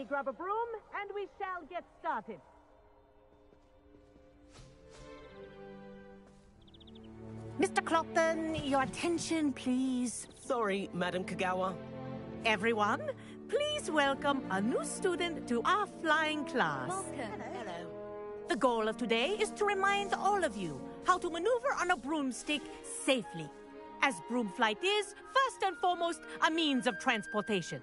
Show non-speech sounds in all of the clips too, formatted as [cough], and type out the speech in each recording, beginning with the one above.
Everybody grab a broom, and we shall get started. Mr. Clopton, your attention, please. Sorry, Madam Kogawa. Everyone, please welcome a new student to our flying class. Welcome. Hello. The goal of today is to remind all of you how to maneuver on a broomstick safely. As broom flight is, first and foremost, a means of transportation.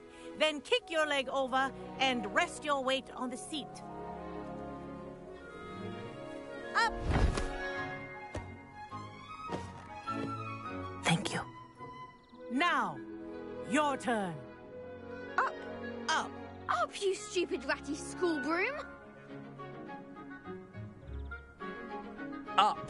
then kick your leg over and rest your weight on the seat. Up! Thank you. Now, your turn. Up. Up. Up, you stupid ratty school broom. Up.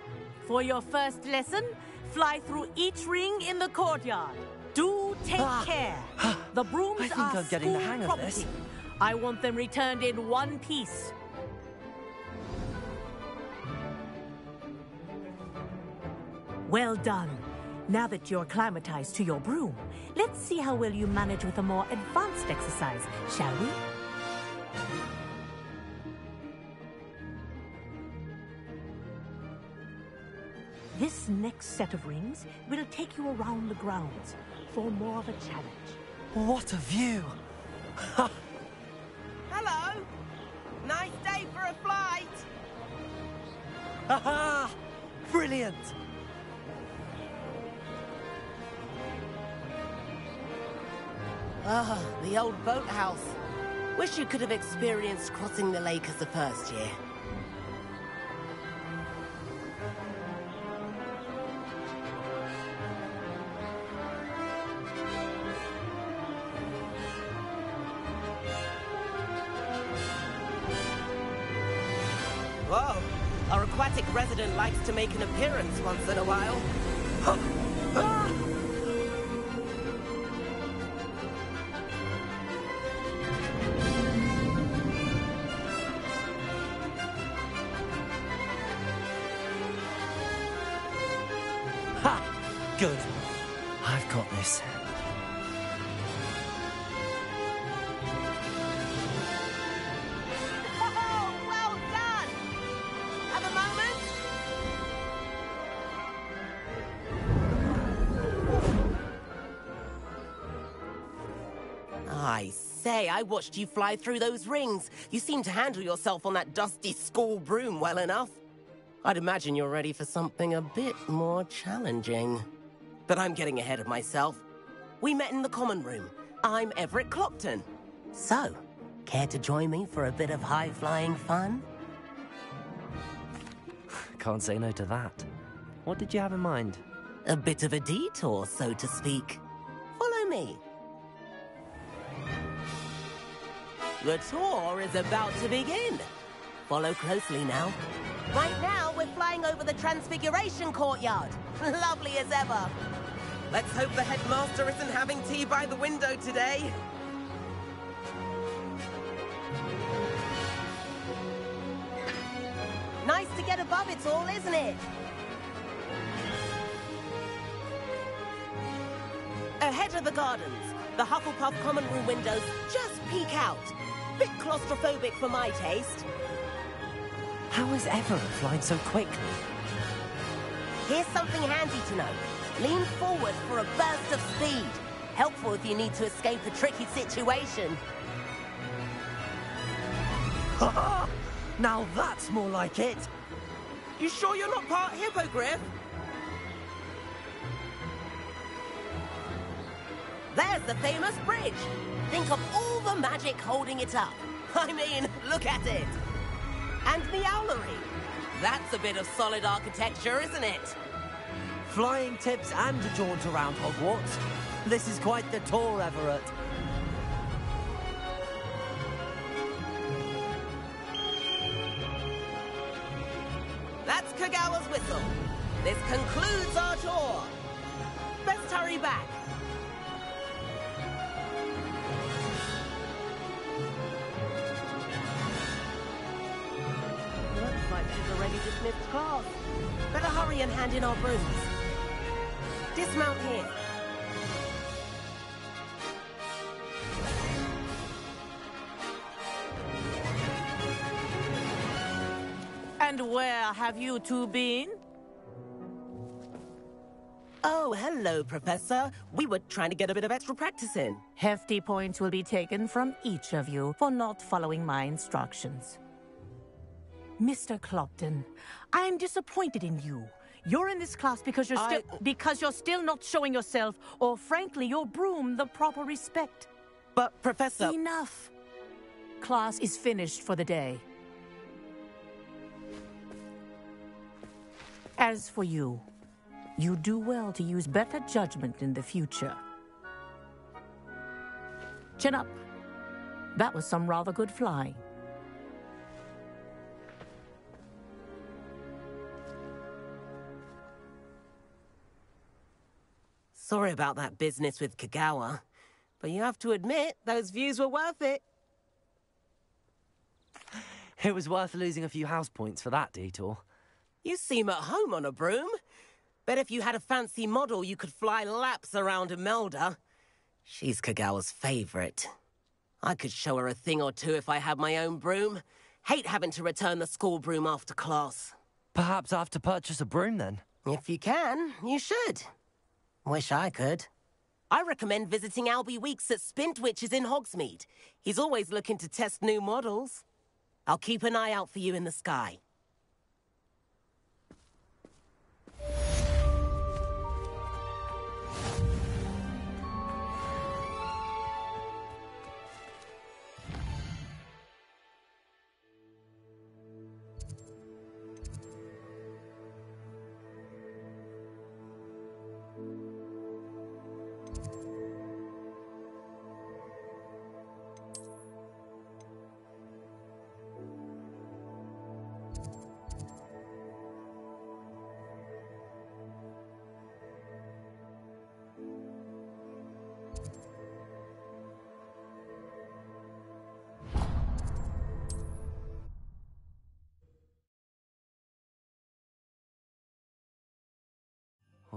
for your first lesson, fly through each ring in the courtyard. Do take Ah. care. The brooms I think are I'm getting the hang of property. this. I want them returned in one piece. Well done. Now that you're acclimatized to your broom, let's see how well you manage with a more advanced exercise, shall we? This next set of rings will take you around the grounds for more of a challenge. What a view! Hello. Nice day for a flight. Haha! Brilliant! Ah, the old boathouse. Wish you could have experienced crossing the lake as the first year. To make an appearance once in a while. Ha! [laughs] I watched you fly through those rings. You seem to handle yourself on that dusty school broom well enough. I'd imagine you're ready for something a bit more challenging. But I'm getting ahead of myself. We met in the common room. I'm Everett Clopton. So, Care to join me for a bit of high-flying fun? [sighs] Can't say no to that. What did you have in mind? A bit of a detour, so to speak. Follow me. The tour is about to begin. Follow closely now. Right now, we're flying over the Transfiguration Courtyard. [laughs] Lovely as ever. Let's hope the headmaster isn't having tea by the window today. Nice to get above it all, isn't it? Ahead of the gardens, the Hufflepuff common room windows just peek out. Bit claustrophobic for my taste. How is Everett flying so quickly? Here's something handy to know. Lean forward for a burst of speed. Helpful if you need to escape a tricky situation. [laughs] Now that's more like it! You sure you're not part hippogriff? There's the famous bridge. Think of all the magic holding it up. [laughs] I mean, look at it. And the owlery. That's a bit of solid architecture, isn't it? Flying tips and a jaunt around Hogwarts. This is quite the tour, Everett. That's Kogawa's whistle. This concludes our tour. Best hurry back. She's already dismissed class. Better hurry and hand in our brooms. Dismount here. And where have you two been? Oh, hello, Professor. We were trying to get a bit of extra practice in. Hefty points will be taken from each of you for not following my instructions. Mr. Clopton, I am disappointed in you. You're in this class because you're still I- because you're still not showing yourself, or frankly, your broom the proper respect. But, Professor... Enough. Class is finished for the day. As for you, you do well to use better judgment in the future. Chin up. That was some rather good flying. Sorry about that business with Kogawa. But you have to admit, those views were worth it. [laughs] It was worth losing a few house points for that detour. You seem at home on a broom. Bet if you had a fancy model, you could fly laps around Imelda. She's Kogawa's favorite. I could show her a thing or two if I had my own broom. Hate having to return the school broom after class. Perhaps I have to purchase a broom then. If you can, you should. Wish I could. I recommend visiting Albie Weeks at Spintwitches in Hogsmeade. He's always looking to test new models. I'll keep an eye out for you in the sky.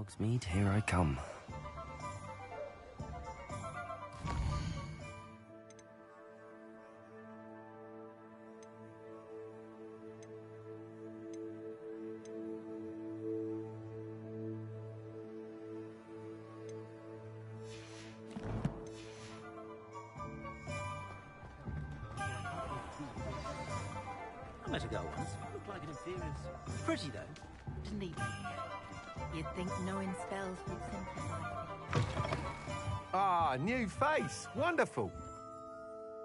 Hogsmeade, here I come. Ah, new face. Wonderful.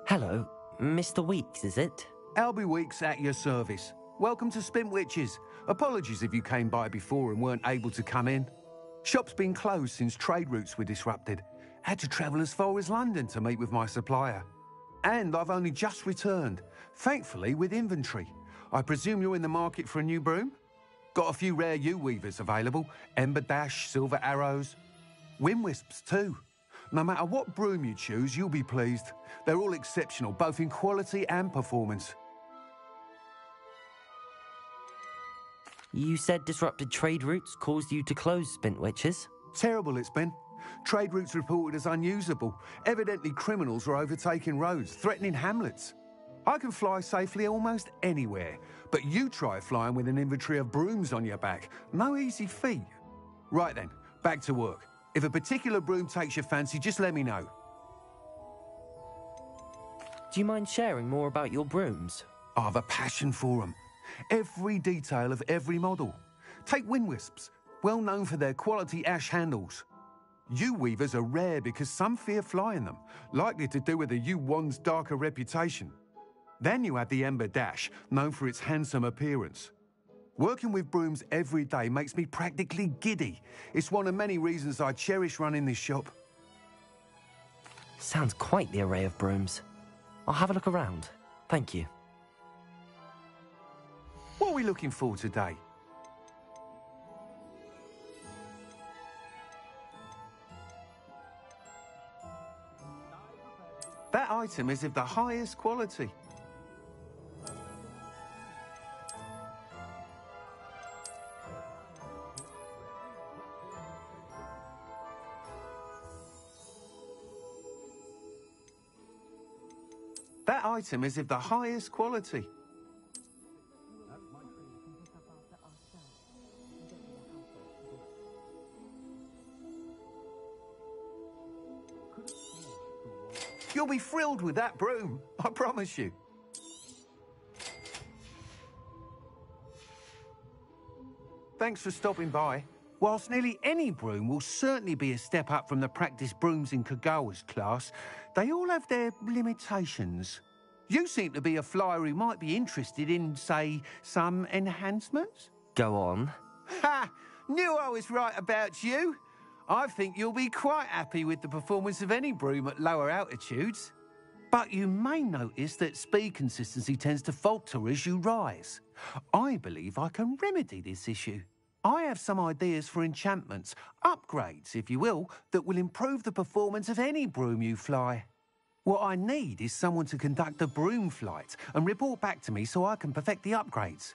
Hello. Mr. Weeks, is it? Albie Weeks at your service. Welcome to Spintwitches. Apologies if you came by before and weren't able to come in. Shop's been closed since trade routes were disrupted. Had to travel as far as London to meet with my supplier. And I've only just returned, thankfully with inventory. I presume you're in the market for a new broom? Got a few rare yew-weavers available. Ember Dash, Silver Arrows. Wind Wisps too. No matter what broom you choose, you'll be pleased. They're all exceptional, both in quality and performance. You said disrupted trade routes caused you to close Spintwitches? Terrible it's been. Trade routes reported as unusable. Evidently criminals were overtaking roads, threatening hamlets. I can fly safely almost anywhere, but you try flying with an inventory of brooms on your back. No easy feat. Right then, back to work. If a particular broom takes your fancy, just let me know. Do you mind sharing more about your brooms? I've a passion for them. Every detail of every model. Take wind wisps, well known for their quality ash handles. Yew weavers are rare because some fear flying them, likely to do with the yew wand's darker reputation. Then you have the Ember Dash, known for its handsome appearance. Working with brooms every day makes me practically giddy. It's one of many reasons I cherish running this shop. Sounds quite the array of brooms. I'll have a look around. Thank you. What are we looking for today? That item is of the highest quality. Item is of the highest quality. You'll be thrilled with that broom, I promise you. Thanks for stopping by. Whilst nearly any broom will certainly be a step up from the practice brooms in Kogawa's class, they all have their limitations. You seem to be a flyer who might be interested in, say, some enhancements? Go on. Ha! Knew I was right about you. I think you'll be quite happy with the performance of any broom at lower altitudes. But you may notice that speed consistency tends to falter as you rise. I believe I can remedy this issue. I have some ideas for enchantments, upgrades, if you will, that will improve the performance of any broom you fly. What I need is someone to conduct a broom flight and report back to me so I can perfect the upgrades.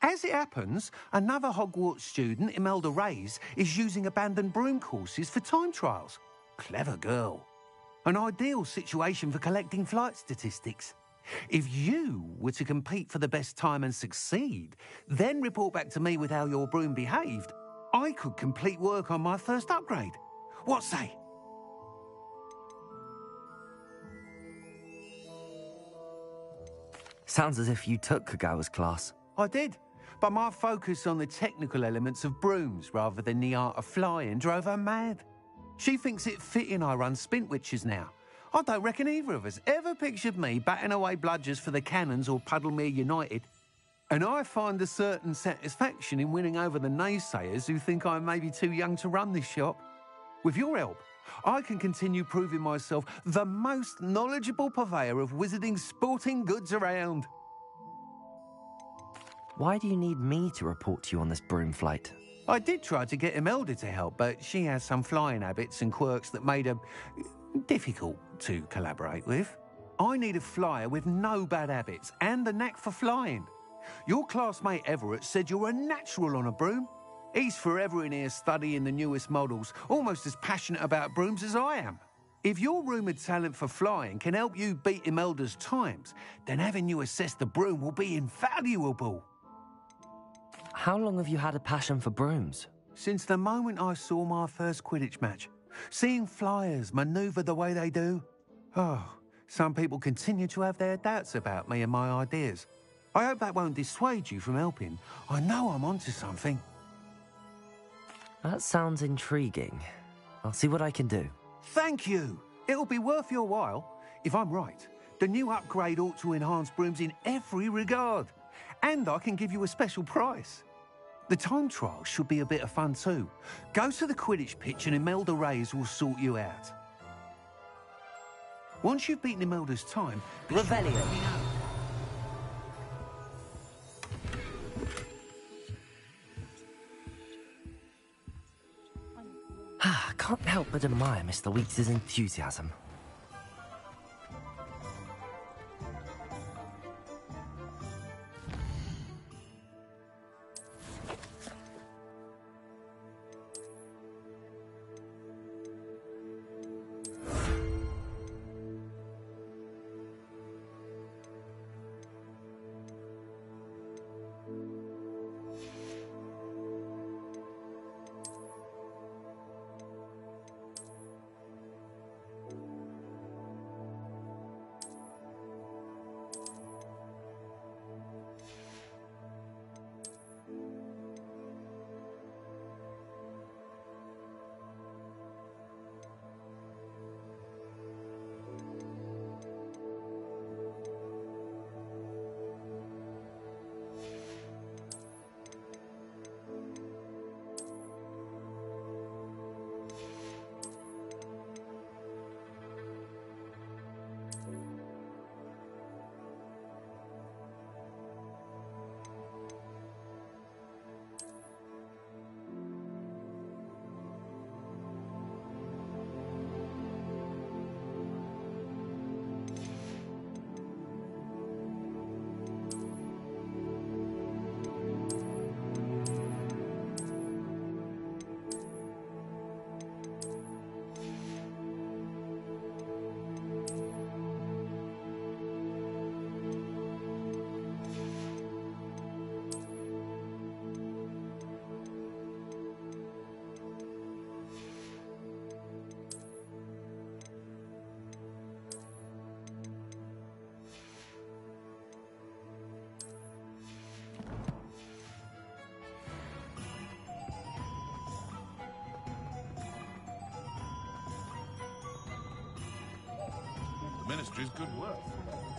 As it happens, another Hogwarts student, Imelda Reyes, is using abandoned broom courses for time trials. Clever girl. An ideal situation for collecting flight statistics. If you were to compete for the best time and succeed, then report back to me with how your broom behaved, I could complete work on my first upgrade. What say? Sounds as if you took Kogawa's class. I did, but my focus on the technical elements of brooms rather than the art of flying drove her mad. She thinks it fitting I run Spintwitches now. I don't reckon either of us ever pictured me batting away bludgers for the Cannons or Puddlemere United. And I find a certain satisfaction in winning over the naysayers who think I'm maybe too young to run this shop. With your help, I can continue proving myself the most knowledgeable purveyor of wizarding sporting goods around. Why do you need me to report to you on this broom flight? I did try to get Imelda to help, but she has some flying habits and quirks that made her difficult to collaborate with. I need a flyer with no bad habits and the knack for flying. Your classmate Everett said you're a natural on a broom. He's forever in here studying the newest models, almost as passionate about brooms as I am. If your rumoured talent for flying can help you beat Imelda's times, then having you assess the broom will be invaluable. How long have you had a passion for brooms? Since the moment I saw my first Quidditch match, seeing flyers manoeuvre the way they do. Oh, some people continue to have their doubts about me and my ideas. I hope that won't dissuade you from helping. I know I'm onto something. That sounds intriguing. I'll see what I can do. Thank you. It'll be worth your while. If I'm right, The new upgrade ought to enhance brooms in every regard. And I can give you a special price. The time trial should be a bit of fun too. Go to the Quidditch pitch and Imelda Reyes will sort you out. Once you've beaten Imelda's time, Revelio. Can't help but admire Mr. Weeks' enthusiasm.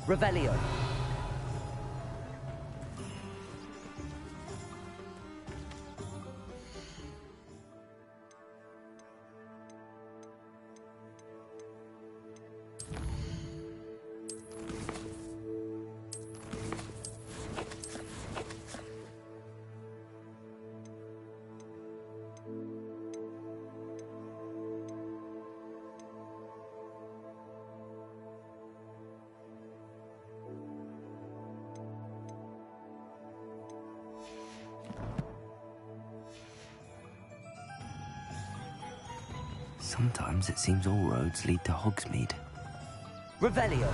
Revelio. Sometimes it seems all roads lead to Hogsmeade. Revelio.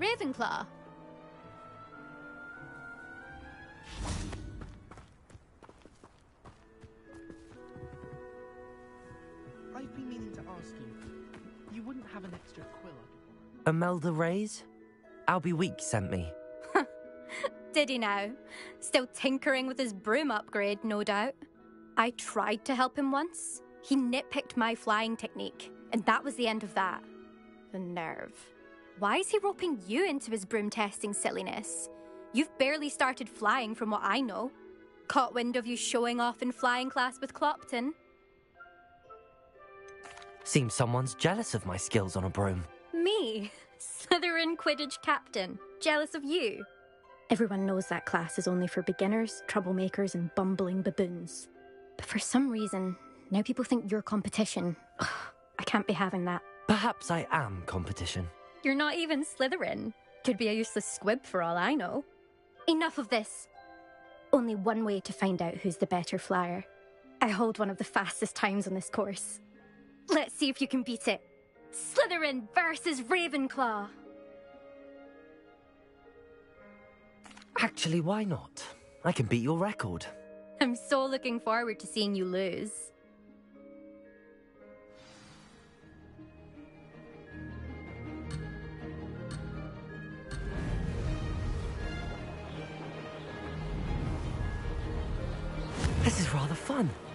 Ravenclaw. I've been meaning to ask you. You wouldn't have an extra quill Imelda Reyes? Albie Weeks sent me. [laughs] Did he now? Still tinkering with his broom upgrade, no doubt. I tried to help him once. He nitpicked my flying technique, and that was the end of that. The nerve. Why is he roping you into his broom testing silliness? You've barely started flying from what I know. Caught wind of you showing off in flying class with Clopton. Seems someone's jealous of my skills on a broom. Me, [laughs] Slytherin Quidditch captain, jealous of you. Everyone knows that class is only for beginners, troublemakers, and bumbling baboons. But for some reason, now people think you're competition. Ugh, [sighs] I can't be having that. Perhaps I am competition. You're not even Slytherin. Could be a useless squib for all I know. Enough of this. Only one way to find out who's the better flyer. I hold one of the fastest times on this course. Let's see if you can beat it. Slytherin versus Ravenclaw. Actually, why not? I can beat your record. I'm so looking forward to seeing you lose. Is rather fun.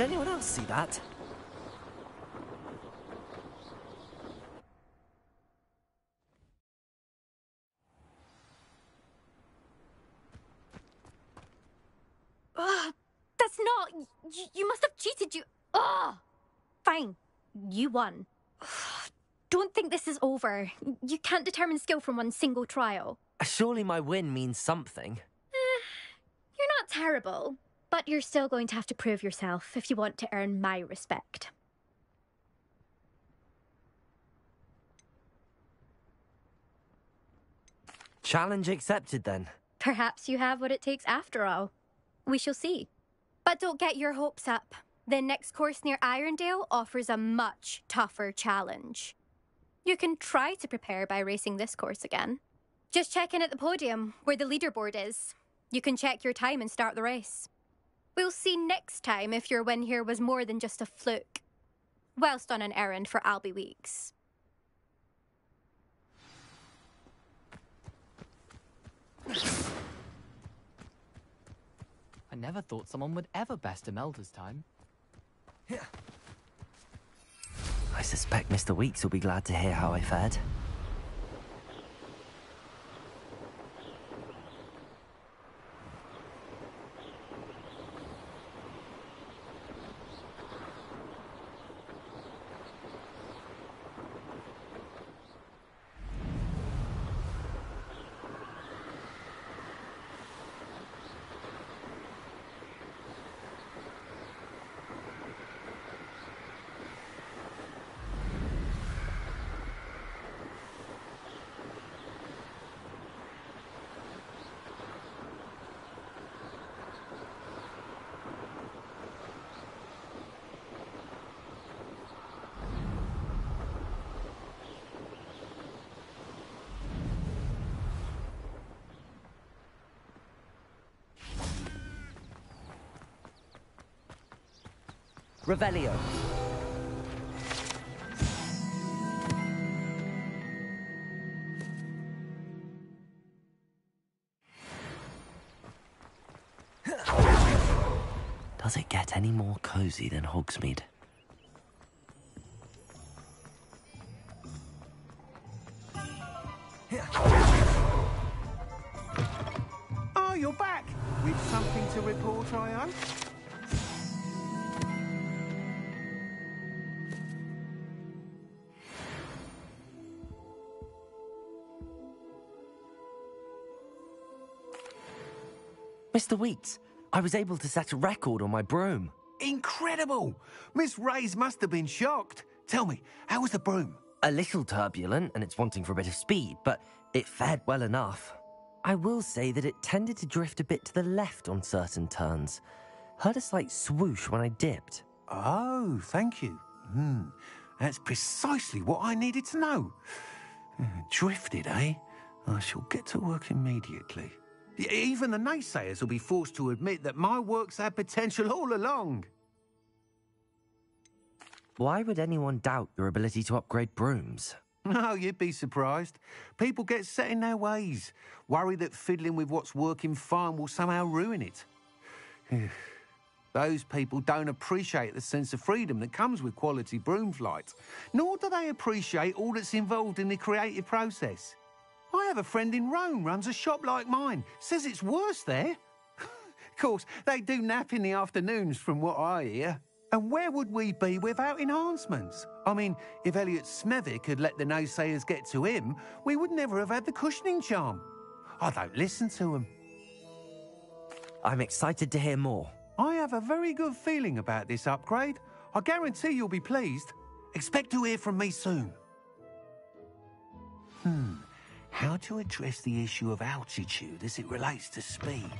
Did anyone else see that? Ugh, that's not. You, you must have cheated. You. Ugh. Fine. You won. [sighs] Don't think this is over. You can't determine skill from one single trial. Surely my win means something. [sighs] You're not terrible, but you're still going to have to prove yourself if you want to earn my respect. Challenge accepted then. Perhaps you have what it takes after all. We shall see. But don't get your hopes up. The next course near Irondale offers a much tougher challenge. You can try to prepare by racing this course again. Just check in at the podium, where the leaderboard is. You can check your time and start the race. We'll see next time if your win here was more than just a fluke. Whilst on an errand for Albie Weeks. I never thought someone would ever best Imelda's time. I suspect Mr. Weeks will be glad to hear how I fared. Revelio. Does it get any more cozy than Hogsmeade? Mr. Weeks, I was able to set a record on my broom. Incredible! Miss Reyes must have been shocked. Tell me, how was the broom? A little turbulent and it's wanting for a bit of speed, but it fared well enough. I will say that it tended to drift a bit to the left on certain turns. Heard a slight swoosh when I dipped. Oh, thank you. Hmm, that's precisely what I needed to know. Uh, Drifted, eh? I shall get to work immediately. Even the naysayers will be forced to admit that my work's had potential all along. Why would anyone doubt your ability to upgrade brooms? No, [laughs] oh, you'd be surprised. People get set in their ways, worry that fiddling with what's working fine will somehow ruin it. Those people don't appreciate the sense of freedom that comes with quality broom flight, nor do they appreciate all that's involved in the creative process. I have a friend in Rome runs a shop like mine, says it's worse there. of course, they do nap in the afternoons from what I hear. And where would we be without enhancements? I mean, if Elliot Smethwyck had let the naysayers get to him, we would never have had the cushioning charm. I don't listen to them. I'm excited to hear more. I have a very good feeling about this upgrade. I guarantee you'll be pleased. Expect to hear from me soon. Hmm. How to address the issue of altitude as it relates to speed?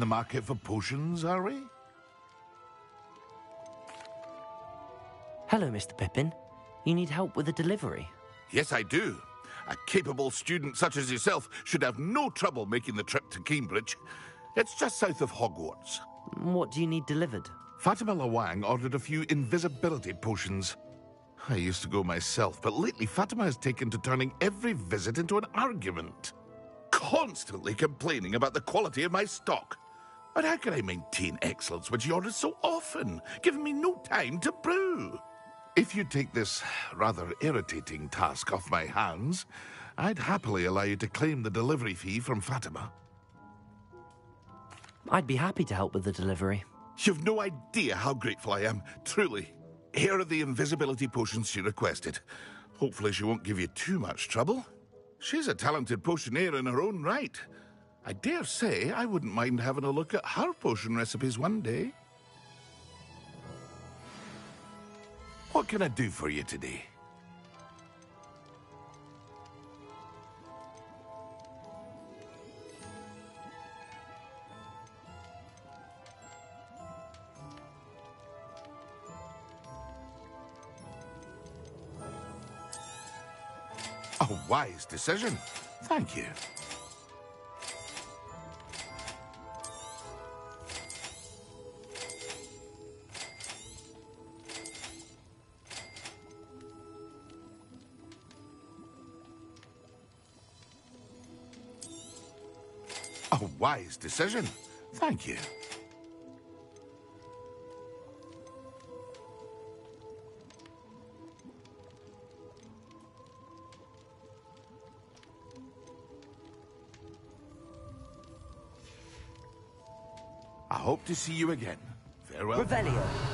In the market for potions, are we? Hello, Mr. Pippin. You need help with a delivery? Yes, I do. A capable student such as yourself should have no trouble making the trip to Keenbridge. It's just south of Hogwarts. What do you need delivered? Fatima Lawang ordered a few invisibility potions. I used to go myself, but lately Fatima has taken to turning every visit into an argument. Constantly complaining about the quality of my stock. But how can I maintain excellence when she orders so often, giving me no time to brew? If you take this rather irritating task off my hands, I'd happily allow you to claim the delivery fee from Fatima. I'd be happy to help with the delivery. You've no idea how grateful I am, truly. Here are the invisibility potions she requested. Hopefully she won't give you too much trouble. She's a talented potioneer in her own right. I dare say I wouldn't mind having a look at her potion recipes one day. What can I do for you today? A wise decision. Thank you. Wise decision. Thank you. I hope to see you again. Farewell. Revelio.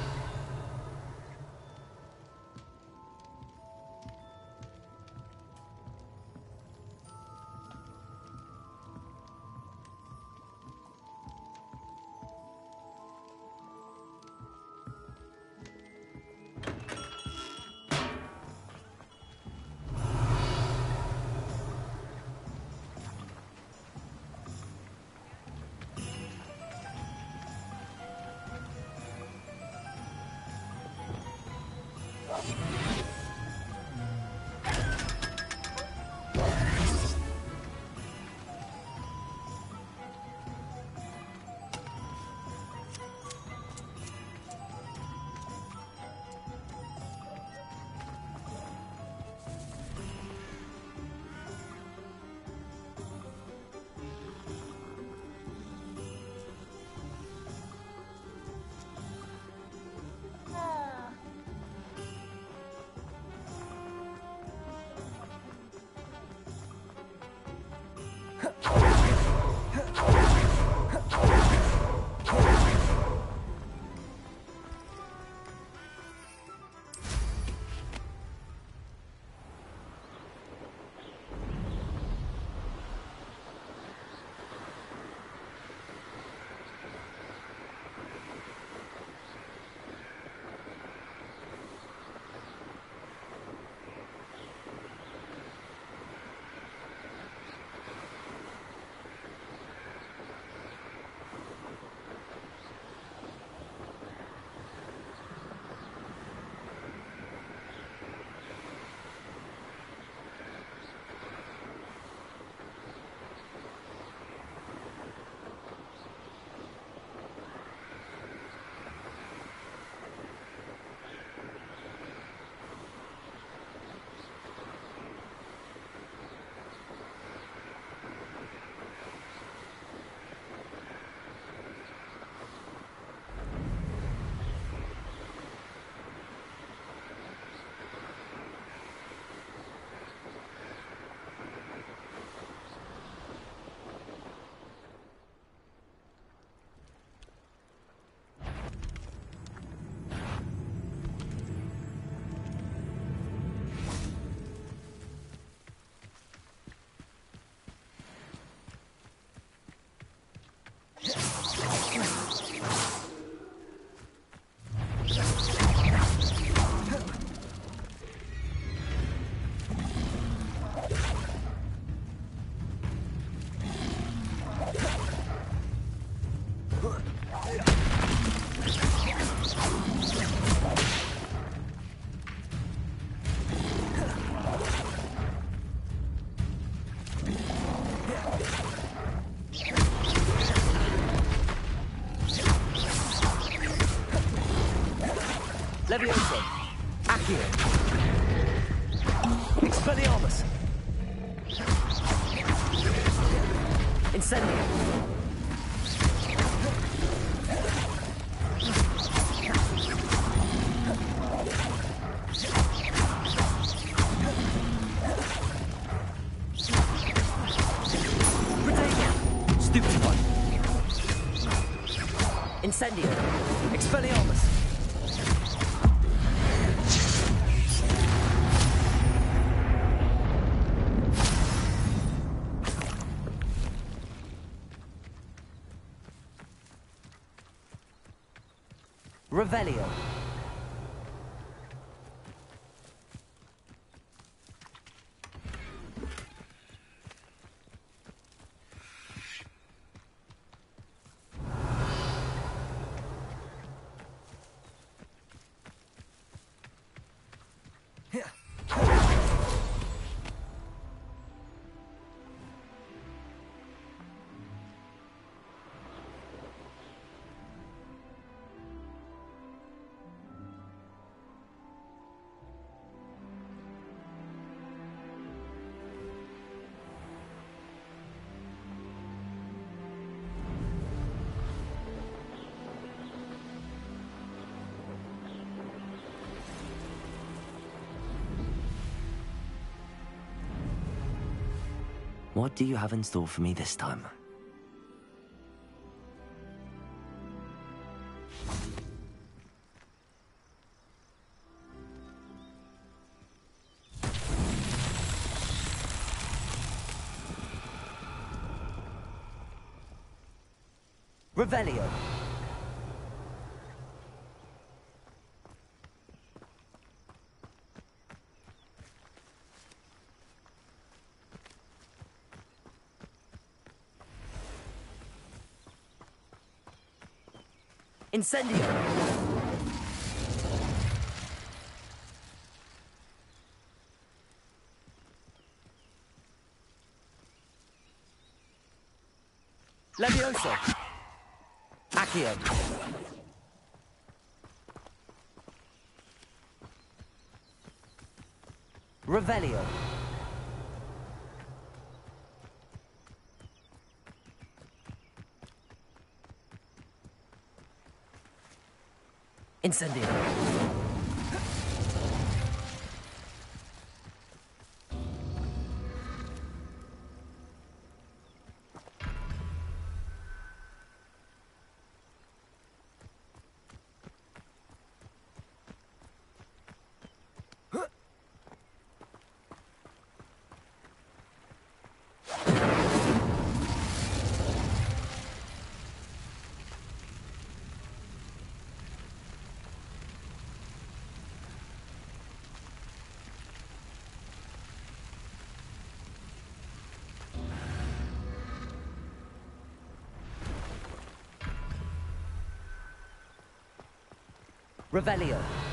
Revelio. What do you have in store for me this time? Revelio. Incendio. Levioso. Accio. Revelio. Incendio. Revelio.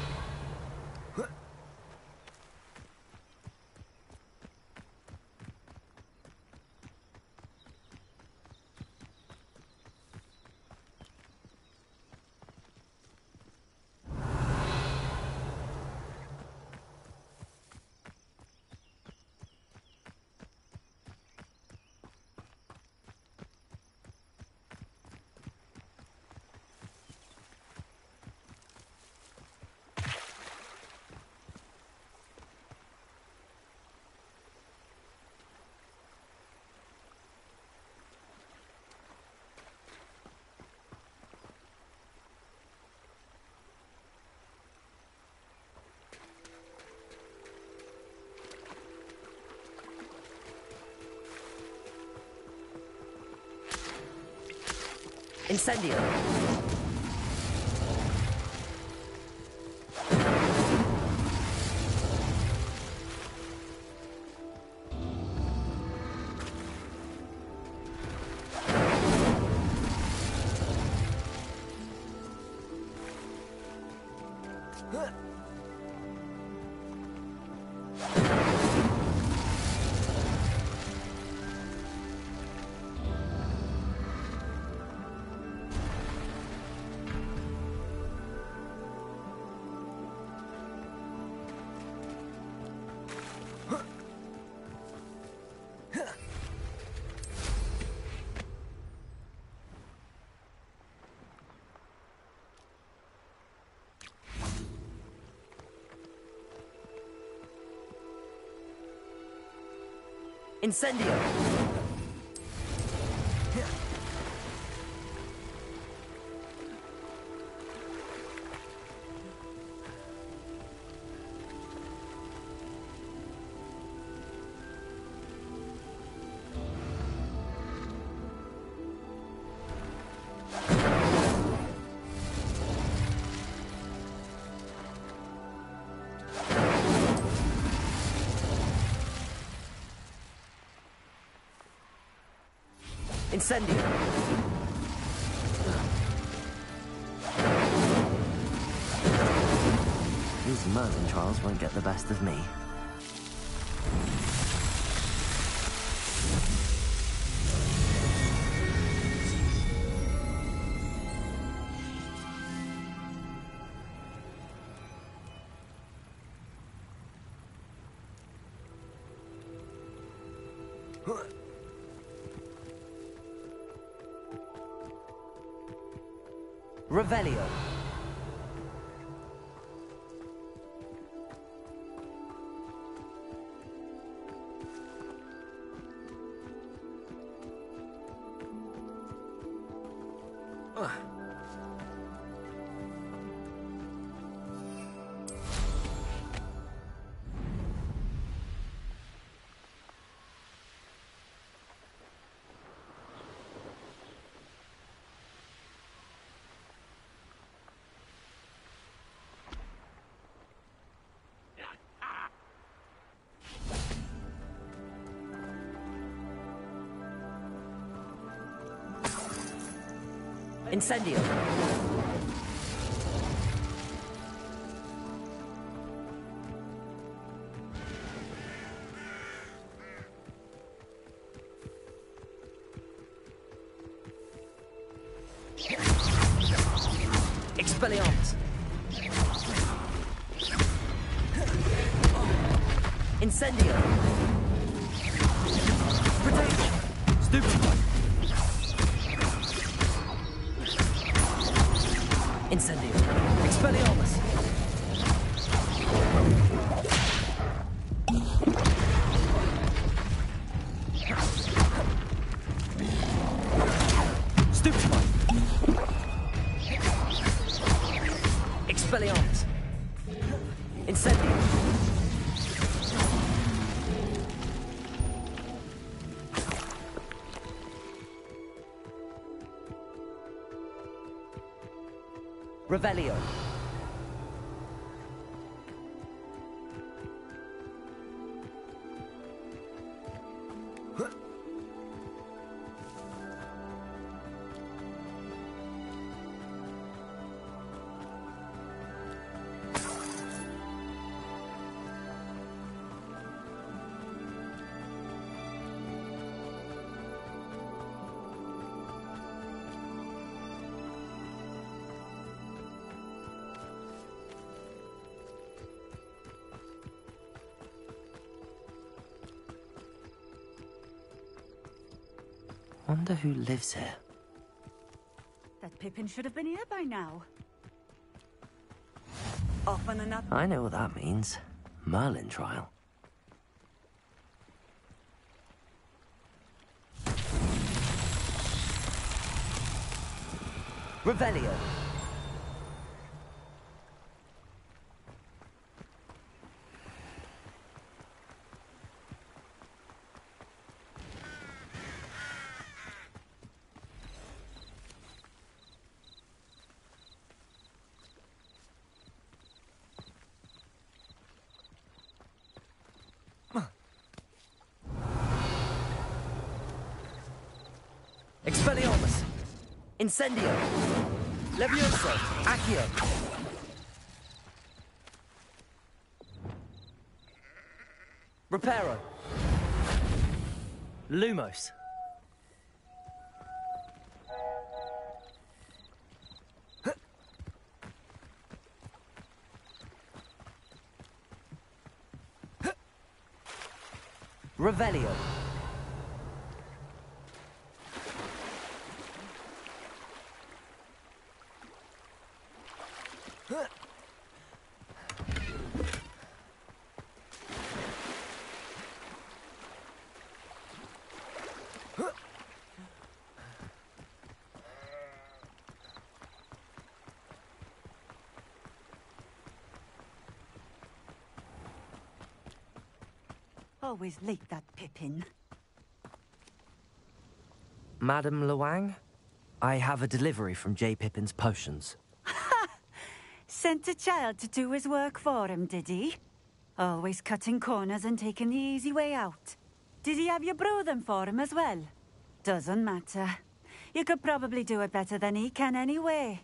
Incendio. Incendio! These Merlin trials won't get the best of me. Revelio. Incendio. Expelliarmus. Incendio. Revelio. Wonder who lives here. That Pippin should have been here by now. Off on another. I know what that means. Merlin trial. Revelio. Expelliarmus. Incendio. Levioso. Accio. Reparo. Lumos. Revelio. Always late, that Pippin. Madam Lawang, I have a delivery from J. Pippin's Potions. [laughs] Sent a child to do his work for him, did he? Always cutting corners and taking the easy way out. Did he have you brew them for him as well? Doesn't matter. You could probably do it better than he can anyway.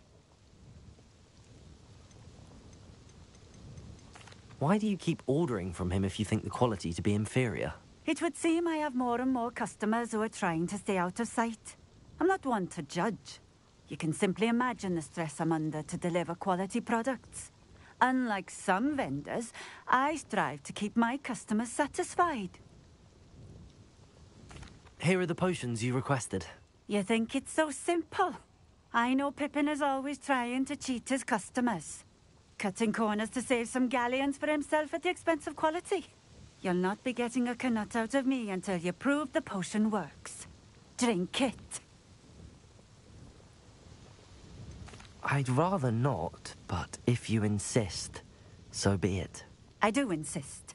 Why do you keep ordering from him if you think the quality to be inferior? It would seem I have more and more customers who are trying to stay out of sight. I'm not one to judge. You can simply imagine the stress I'm under to deliver quality products. Unlike some vendors, I strive to keep my customers satisfied. Here are the potions you requested. You think it's so simple? I know Pippin is always trying to cheat his customers. Cutting corners to save some galleons for himself at the expense of quality. You'll not be getting a Knut out of me until you prove the potion works. Drink it. I'd rather not, but if you insist, so be it. I do insist.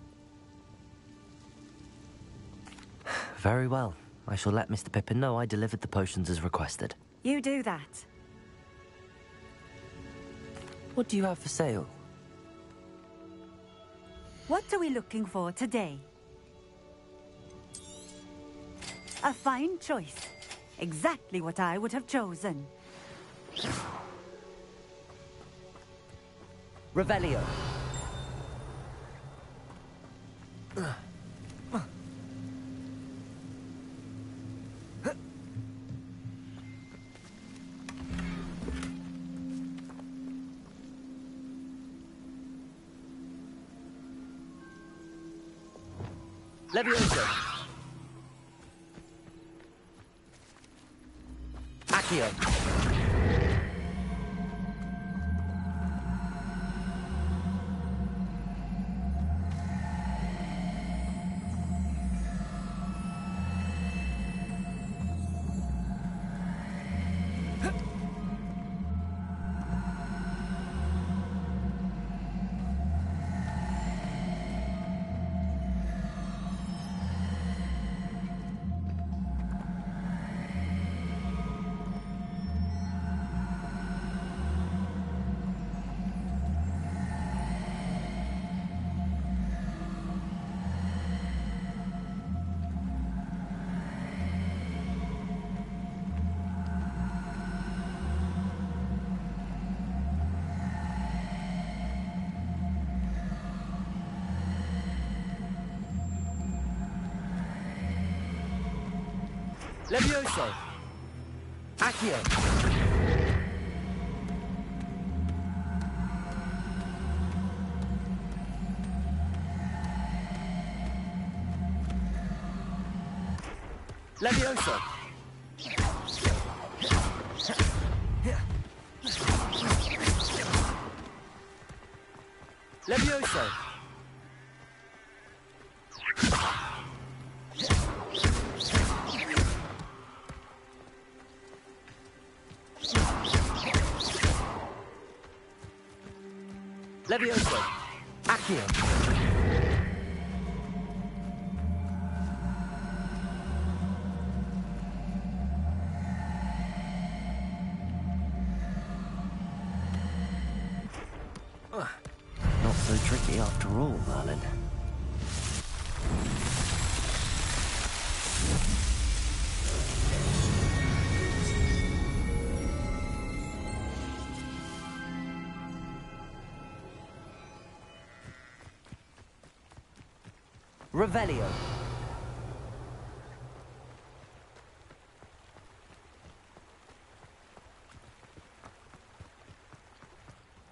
Very well. I shall let Mr. Pippin know I delivered the potions as requested. You do that. What do you have for sale? What are we looking for today? A fine choice. Exactly what I would have chosen. Revelio. Levioso. Levioso. Accio. Levioso. Accio. Revelio.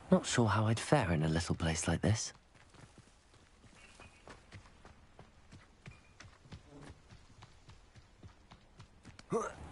Not sure how I'd fare in a little place like this. [laughs]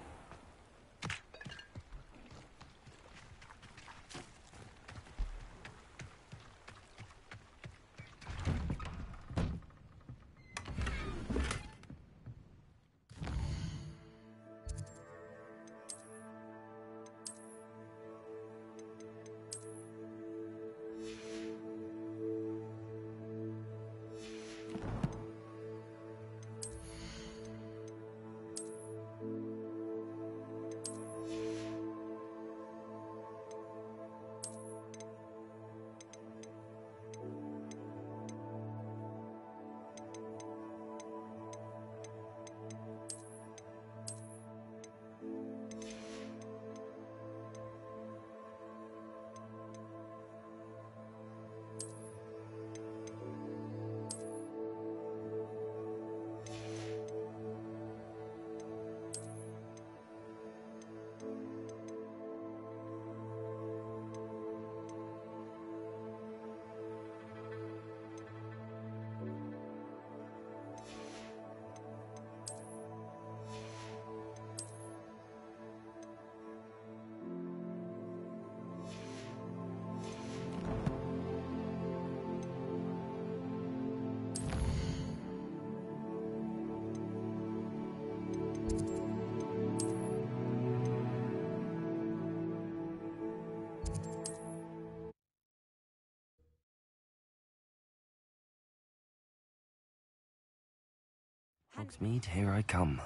Hogsmeade, here I come.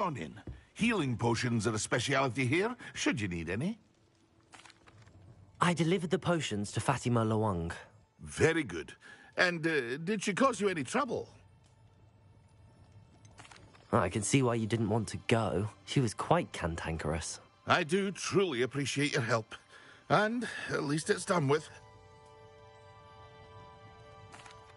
Come on in. Healing potions are a speciality here, should you need any. I delivered the potions to Fatima Lawang. Very good. And uh, did she cause you any trouble? I can see why you didn't want to go. She was quite cantankerous. I do truly appreciate your help. And at least it's done with.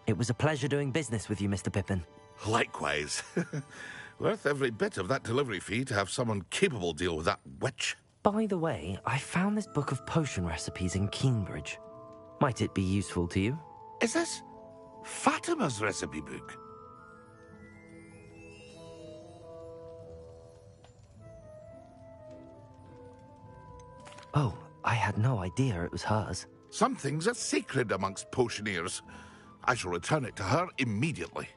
It was a pleasure doing business with you, Mr. Pippin. Likewise. [laughs] Worth every bit of that delivery fee to have someone capable deal with that witch. By the way, I found this book of potion recipes in Keenbridge. Might it be useful to you? Is this Fatima's recipe book? Oh, I had no idea it was hers. Some things are sacred amongst potioneers. I shall return it to her immediately.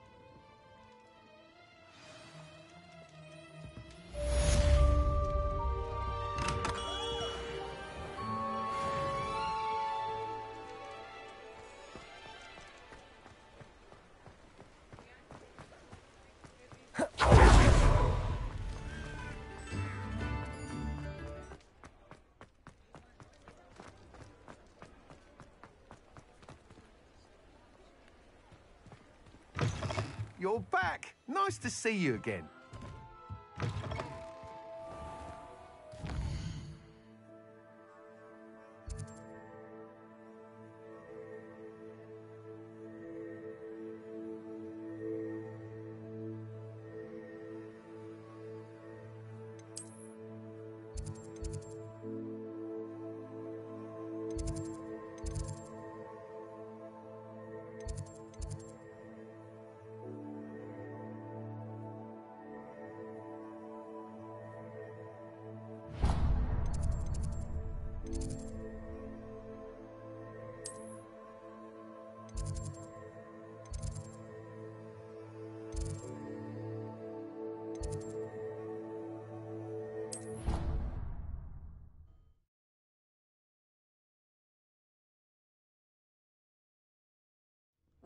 To see you again.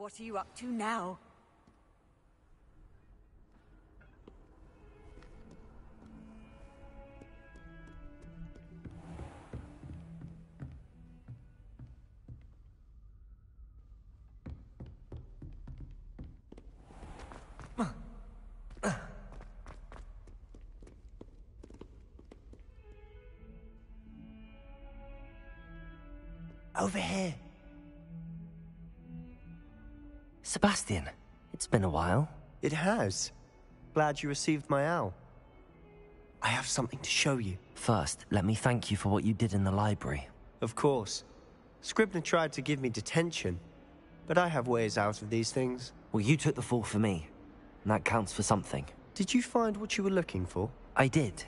What are you up to now? Over here. Sebastian, it's been a while. It has. Glad you received my owl. I have something to show you. First, let me thank you for what you did in the library. Of course. Scribner tried to give me detention, but I have ways out of these things. Well, you took the fall for me, and that counts for something. Did you find what you were looking for? I did,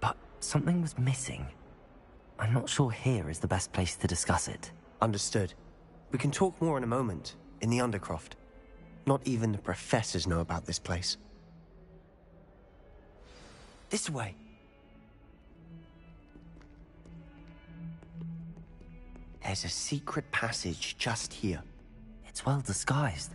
but something was missing. I'm not sure here is the best place to discuss it. Understood. We can talk more in a moment, in the Undercroft. Not even the professors know about this place. This way. There's a secret passage just here. It's well disguised.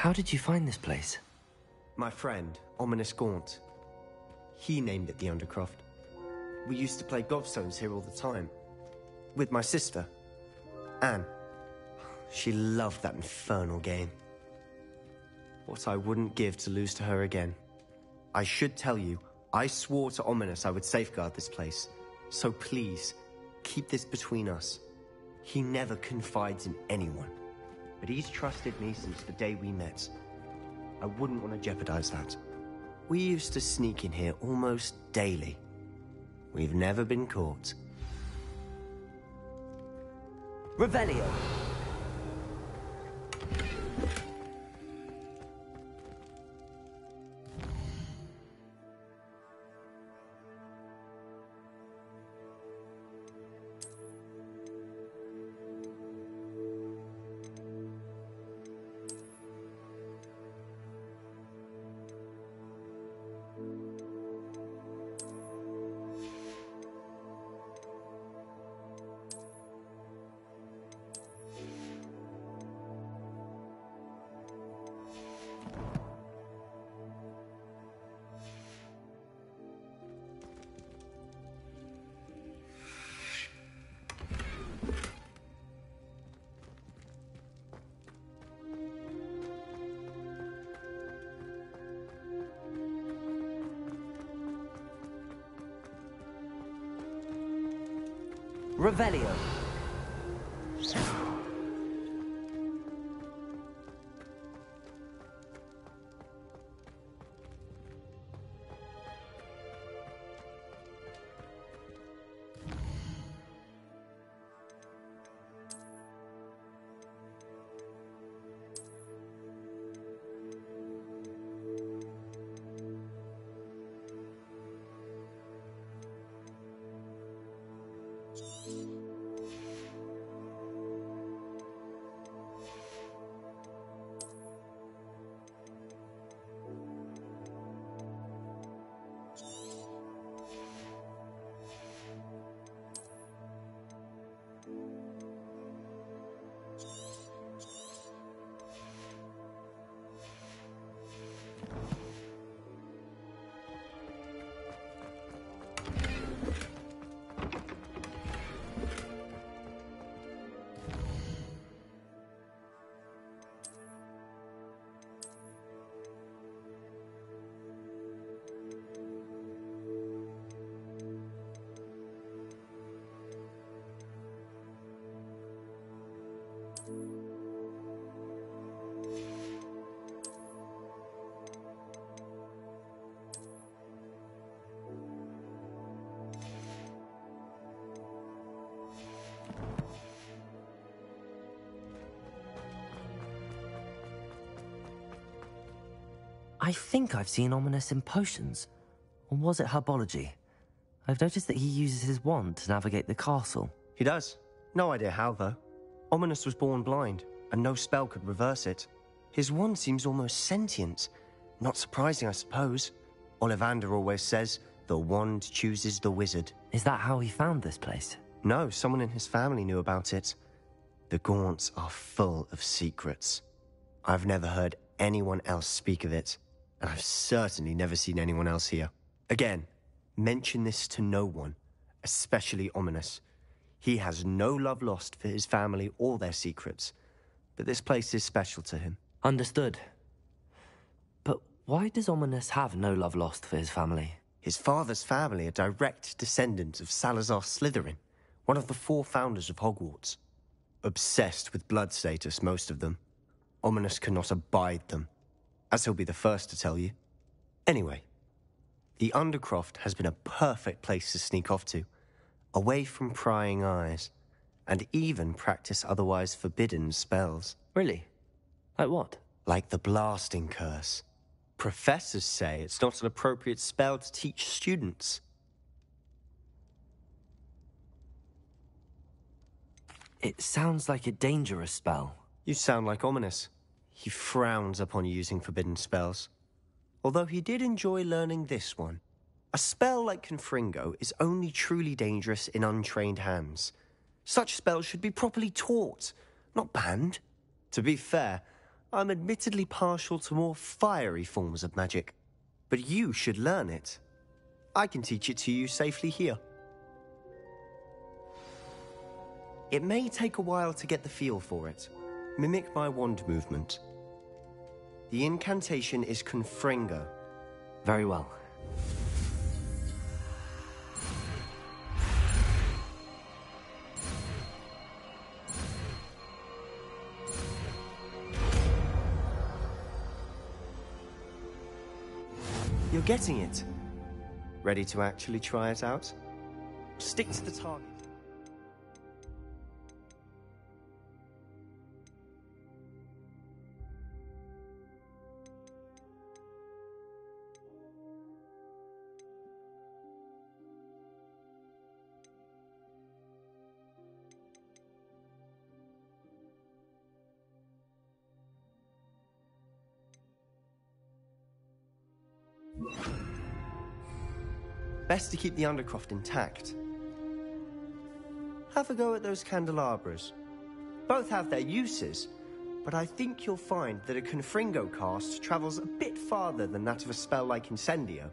How did you find this place? My friend, Ominis Gaunt. He named it the Undercroft. We used to play gobstones here all the time. With my sister, Anne. She loved that infernal game. What I wouldn't give to lose to her again. I should tell you, I swore to Ominis I would safeguard this place. So please, keep this between us. He never confides in anyone. But he's trusted me since the day we met. I wouldn't want to jeopardize that. We used to sneak in here almost daily. We've never been caught. Revelio. I think I've seen Ominis in potions. Or was it herbology? I've noticed that he uses his wand to navigate the castle. He does. No idea how, though. Ominis was born blind, and no spell could reverse it. His wand seems almost sentient. Not surprising, I suppose. Ollivander always says, the wand chooses the wizard. Is that how he found this place? No, someone in his family knew about it. The Gaunts are full of secrets. I've never heard anyone else speak of it, I've certainly never seen anyone else here. Again, mention this to no one, especially Ominis. He has no love lost for his family or their secrets, but this place is special to him. Understood. But why does Ominis have no love lost for his family? His father's family are direct descendants of Salazar Slytherin, one of the four founders of Hogwarts. Obsessed with blood status, most of them. Ominous cannot abide them, as he'll be the first to tell you. Anyway, the Undercroft has been a perfect place to sneak off to, away from prying eyes, and even practice otherwise forbidden spells. Really? Like what? Like the blasting curse. Professors say it's not an appropriate spell to teach students. It sounds like a dangerous spell. You sound like Ominis. He frowns upon using forbidden spells. Although he did enjoy learning this one. A spell like Confringo is only truly dangerous in untrained hands. Such spells should be properly taught, not banned. To be fair, I'm admittedly partial to more fiery forms of magic. But you should learn it. I can teach it to you safely here. It may take a while to get the feel for it. Mimic my wand movement. The incantation is Confringo. Very well. You're getting it. Ready to actually try it out? Stick to the target. Best to keep the Undercroft intact. Have a go at those candelabras. Both have their uses, but I think you'll find that a Confringo cast travels a bit farther than that of a spell like Incendio.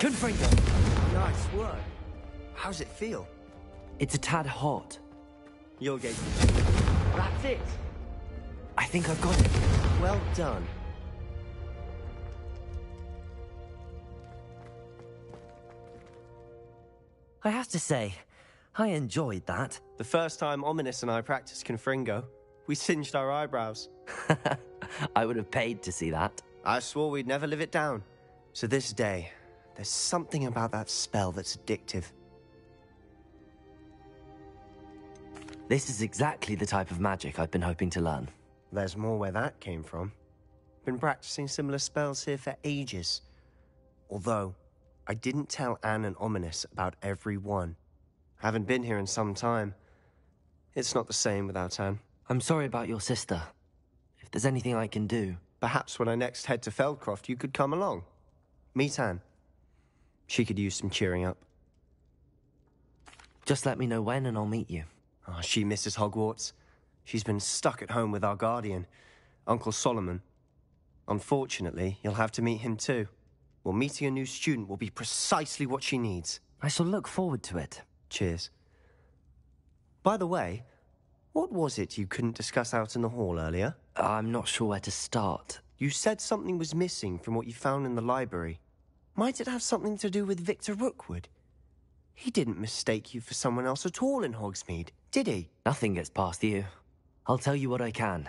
Confringo! Nice work. How's it feel? It's a tad hot. You'll get That's it. I think I've got it. Well done. I have to say, I enjoyed that. The first time Ominis and I practiced Confringo, we singed our eyebrows. [laughs] I would have paid to see that. I swore we'd never live it down. So this day, there's something about that spell that's addictive. This is exactly the type of magic I've been hoping to learn. There's more where that came from. Been practicing similar spells here for ages. Although, I didn't tell Anne and Ominis about every one. Haven't been here in some time. It's not the same without Anne. I'm sorry about your sister. If there's anything I can do. Perhaps when I next head to Feldcroft, you could come along. Meet Anne. She could use some cheering up. Just let me know when and I'll meet you. Oh, she misses Hogwarts. She's been stuck at home with our guardian, Uncle Solomon. Unfortunately, you'll have to meet him too. Well, meeting a new student will be precisely what she needs. I shall look forward to it. Cheers. By the way, what was it you couldn't discuss out in the hall earlier? I'm not sure where to start. You said something was missing from what you found in the library. Might it have something to do with Victor Rookwood? He didn't mistake you for someone else at all in Hogsmeade, did he? Nothing gets past you. I'll tell you what I can.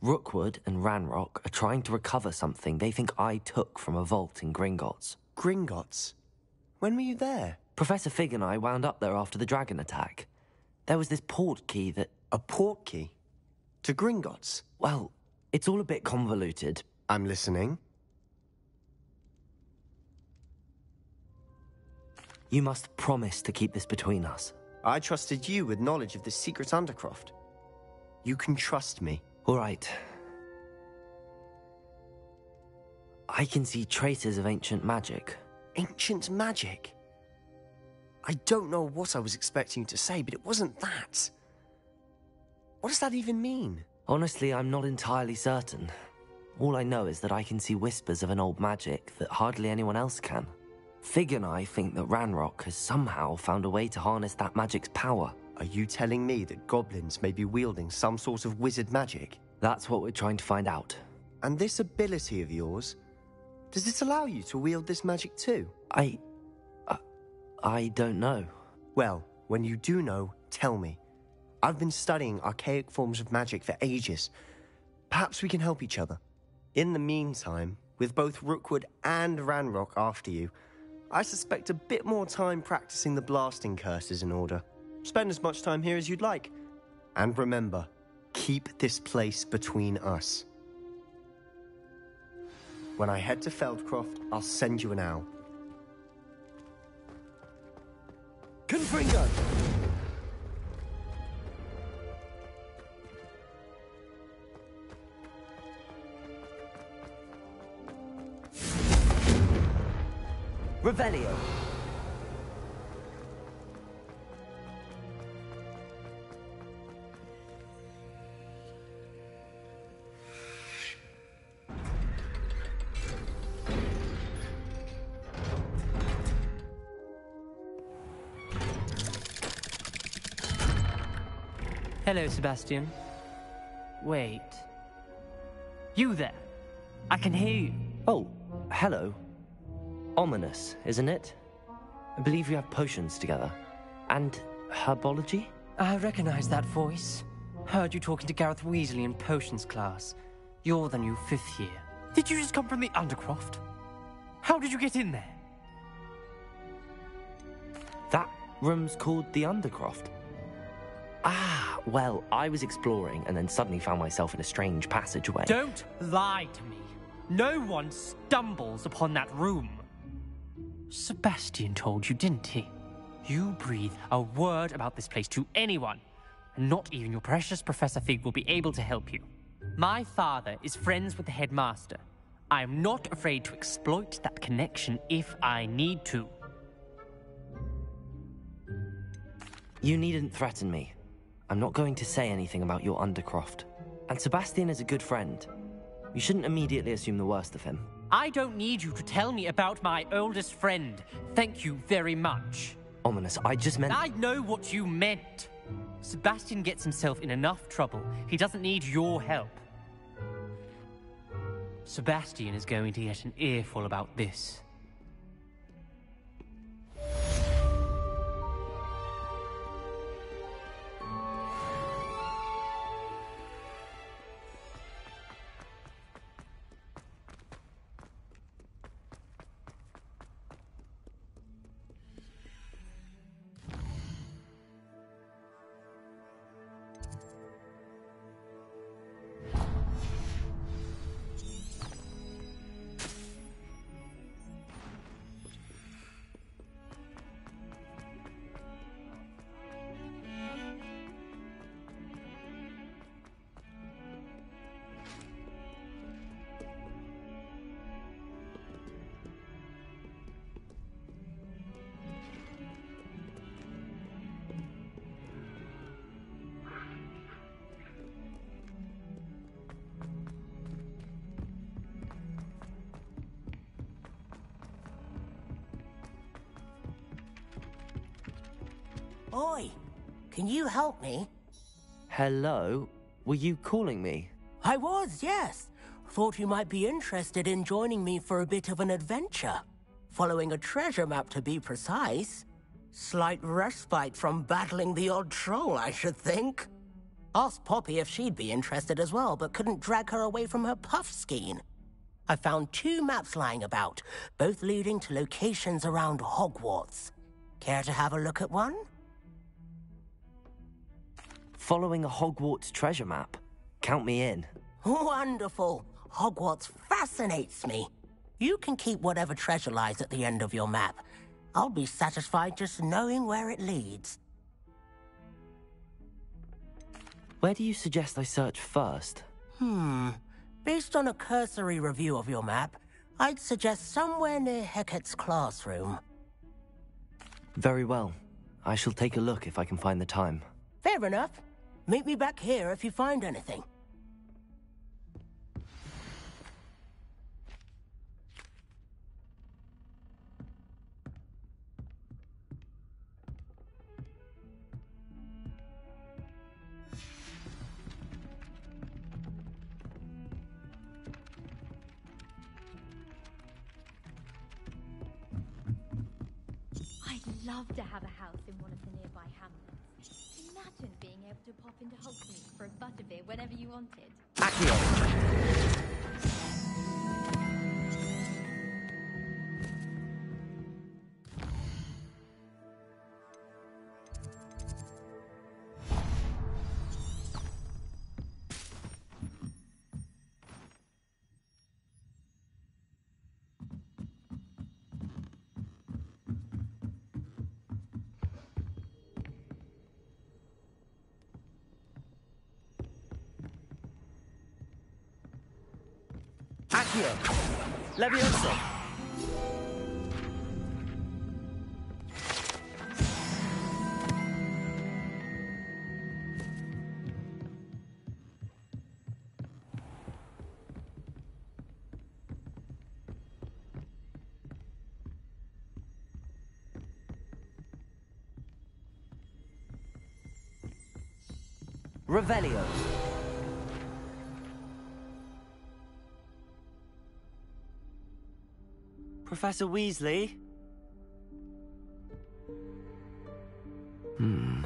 Rookwood and Ranrock are trying to recover something they think I took from a vault in Gringotts. Gringotts? When were you there? Professor Fig and I wound up there after the dragon attack. There was this Portkey that... A port key? To Gringotts? Well, it's all a bit convoluted. I'm listening. You must promise to keep this between us. I trusted you with knowledge of the secret Undercroft. You can trust me. All right. I can see traces of ancient magic. Ancient magic? I don't know what I was expecting you to say, but it wasn't that. What does that even mean? Honestly, I'm not entirely certain. All I know is that I can see whispers of an old magic that hardly anyone else can. Fig and I think that Ranrock has somehow found a way to harness that magic's power. Are you telling me that goblins may be wielding some sort of wizard magic? That's what we're trying to find out. And this ability of yours, does it allow you to wield this magic too? I. Uh, I don't know. Well, when you do know, tell me. I've been studying archaic forms of magic for ages. Perhaps we can help each other. In the meantime, with both Rookwood and Ranrock after you, I suspect a bit more time practicing the blasting curse is in order. Spend as much time here as you'd like. And remember, keep this place between us. When I head to Feldcroft, I'll send you an owl. Confringo! Revelio. Hello, Sebastian. Wait. You there? I can hear you. Oh, hello. Ominis, isn't it? I believe you have potions together. And herbology? I recognize that voice. Heard you talking to Gareth Weasley in potions class. You're the new fifth year. Did you just come from the Undercroft? How did you get in there? That room's called the Undercroft. Ah, well, I was exploring and then suddenly found myself in a strange passageway. Don't lie to me. No one stumbles upon that room. Sebastian told you, didn't he? You breathe a word about this place to anyone, not even your precious Professor Fig will be able to help you. My father is friends with the headmaster. I am not afraid to exploit that connection if I need to. You needn't threaten me. I'm not going to say anything about your Undercroft. And Sebastian is a good friend. You shouldn't immediately assume the worst of him. I don't need you to tell me about my oldest friend. Thank you very much. Ominis, I just meant. I know what you meant. Sebastian gets himself in enough trouble. He doesn't need your help. Sebastian is going to get an earful about this. Can you help me? Hello? Were you calling me? I was, yes. Thought you might be interested in joining me for a bit of an adventure. Following a treasure map, to be precise. Slight respite from battling the odd troll, I should think. Asked Poppy if she'd be interested as well, but couldn't drag her away from her Puffskein. I found two maps lying about, both leading to locations around Hogwarts. Care to have a look at one? Following a Hogwarts treasure map? Count me in. Wonderful. Hogwarts fascinates me. You can keep whatever treasure lies at the end of your map. I'll be satisfied just knowing where it leads. Where do you suggest I search first? Hmm. Based on a cursory review of your map, I'd suggest somewhere near Hecat's classroom. Very well. I shall take a look if I can find the time. Fair enough. Meet me back here if you find anything. I'd love to have a house able to Hogsmeade for a butterbeer whenever you wanted. Accio! Levioso! Revelio. Professor Weasley? Hmm.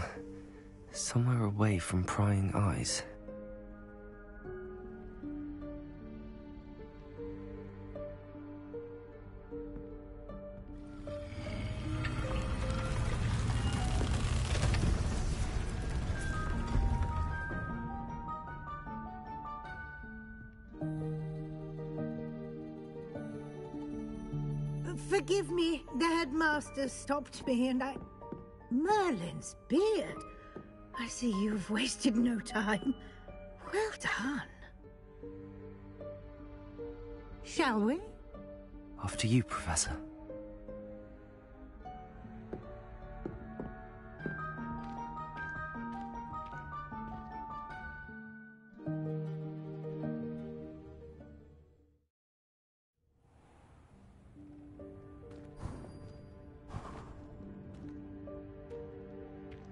Somewhere away from prying eyes. Stopped me and I. Merlin's beard. I see you've wasted no time. Well done. Shall we? After you, Professor.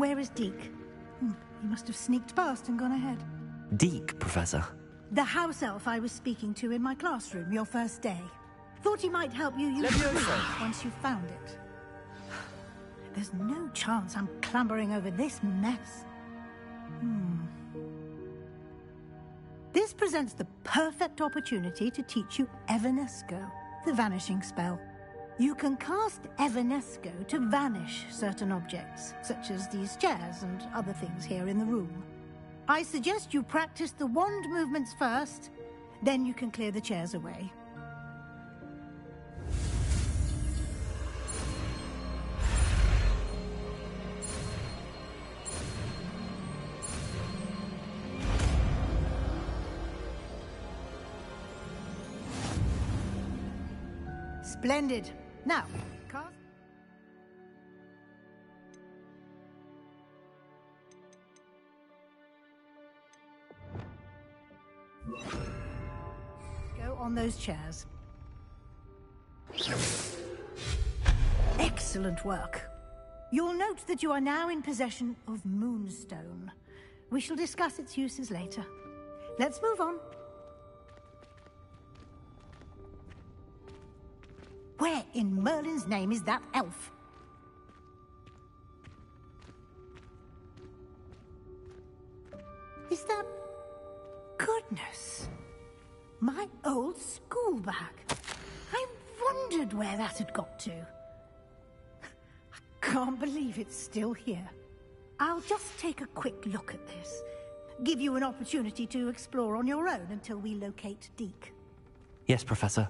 where is Deek? Hmm, he must have sneaked past and gone ahead. Deek, Professor. The house elf I was speaking to in my classroom your first day. Thought he might help you use the once you found it. There's no chance I'm clambering over this mess. Hmm. This presents the perfect opportunity to teach you Evanesco, the vanishing spell. You can cast Evanesco to vanish certain objects, such as these chairs and other things here in the room. I suggest you practice the wand movements first, then you can clear the chairs away. Splendid. Now. Go on those chairs. Excellent work. You'll note that you are now in possession of Moonstone. We shall discuss its uses later. Let's move on. Where in Merlin's name is that elf? Is that... Goodness. My old school bag. I wondered where that had got to. I can't believe it's still here. I'll just take a quick look at this. Give you an opportunity to explore on your own until we locate Deek. Yes, Professor.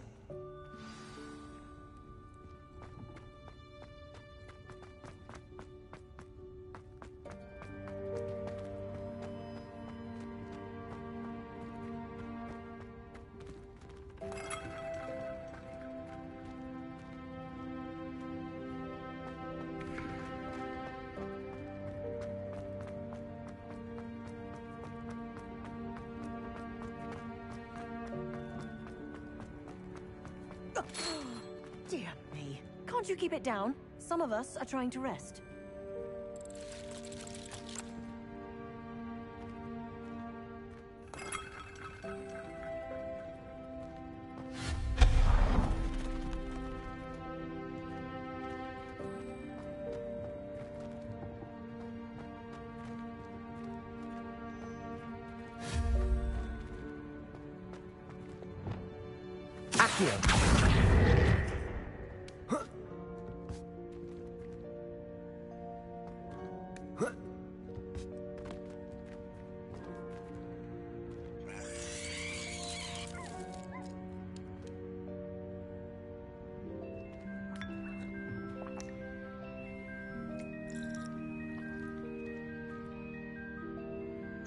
Down? Some of us are trying to rest.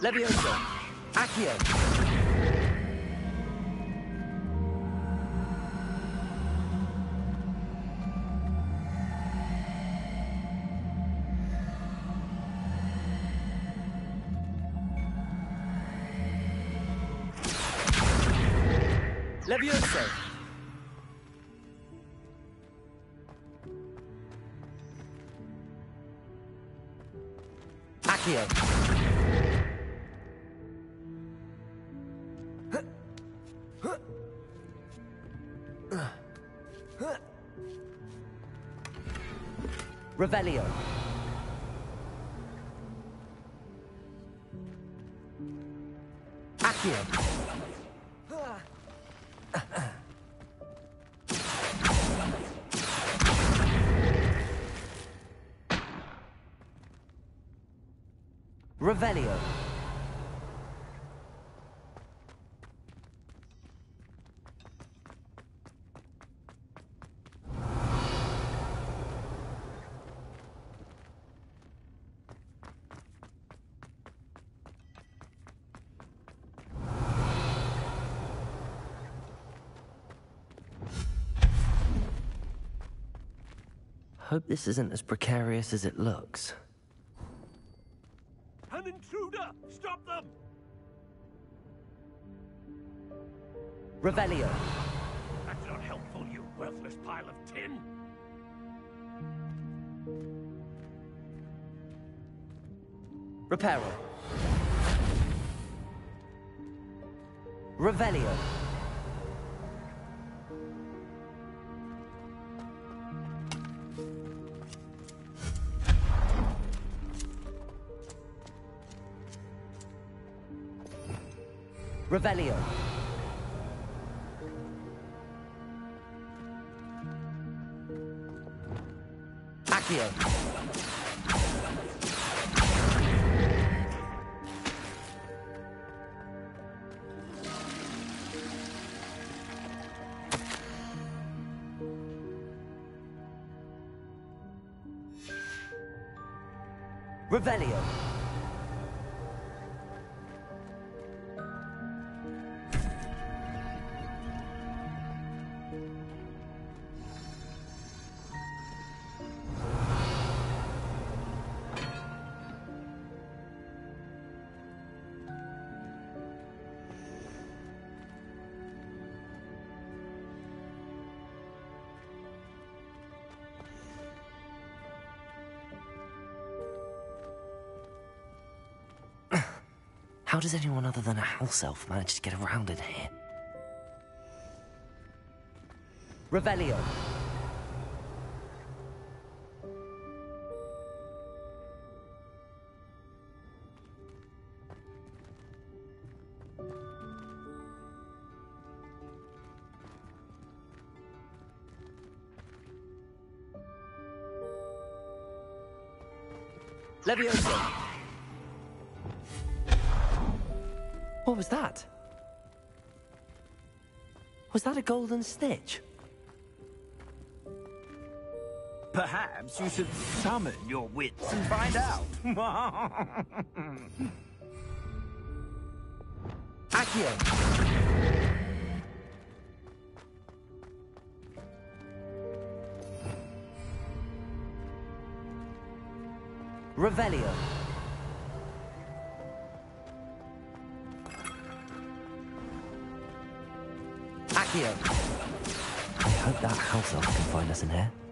Levioso. Accio. Revelio. I hope this isn't as precarious as it looks. An intruder! Stop them! Revelio. That's not helpful, you worthless pile of tin! Reparo. Revelio. Does anyone other than a house elf manage to get around in here? Revelio. Levioso. Golden snitch? Perhaps you should summon your wits and find out. [laughs] Accio. Revelio. Elf can find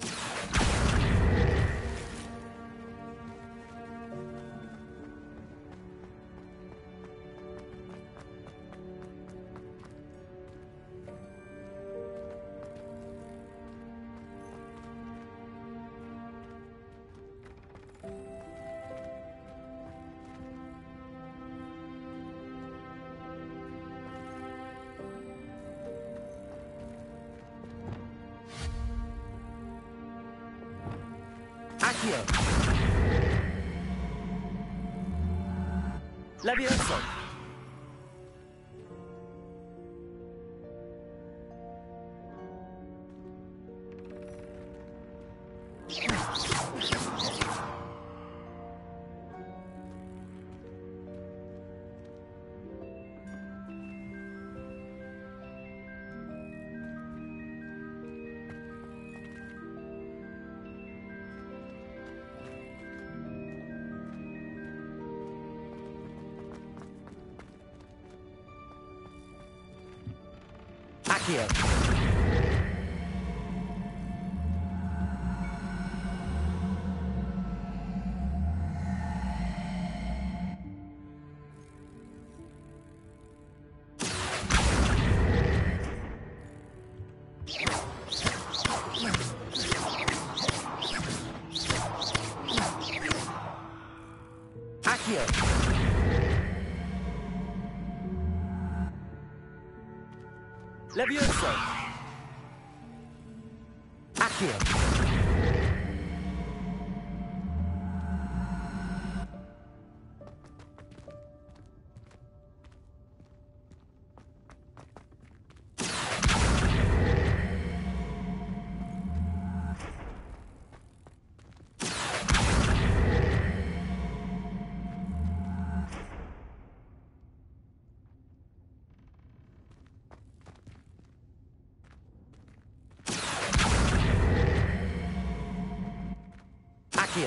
Accio.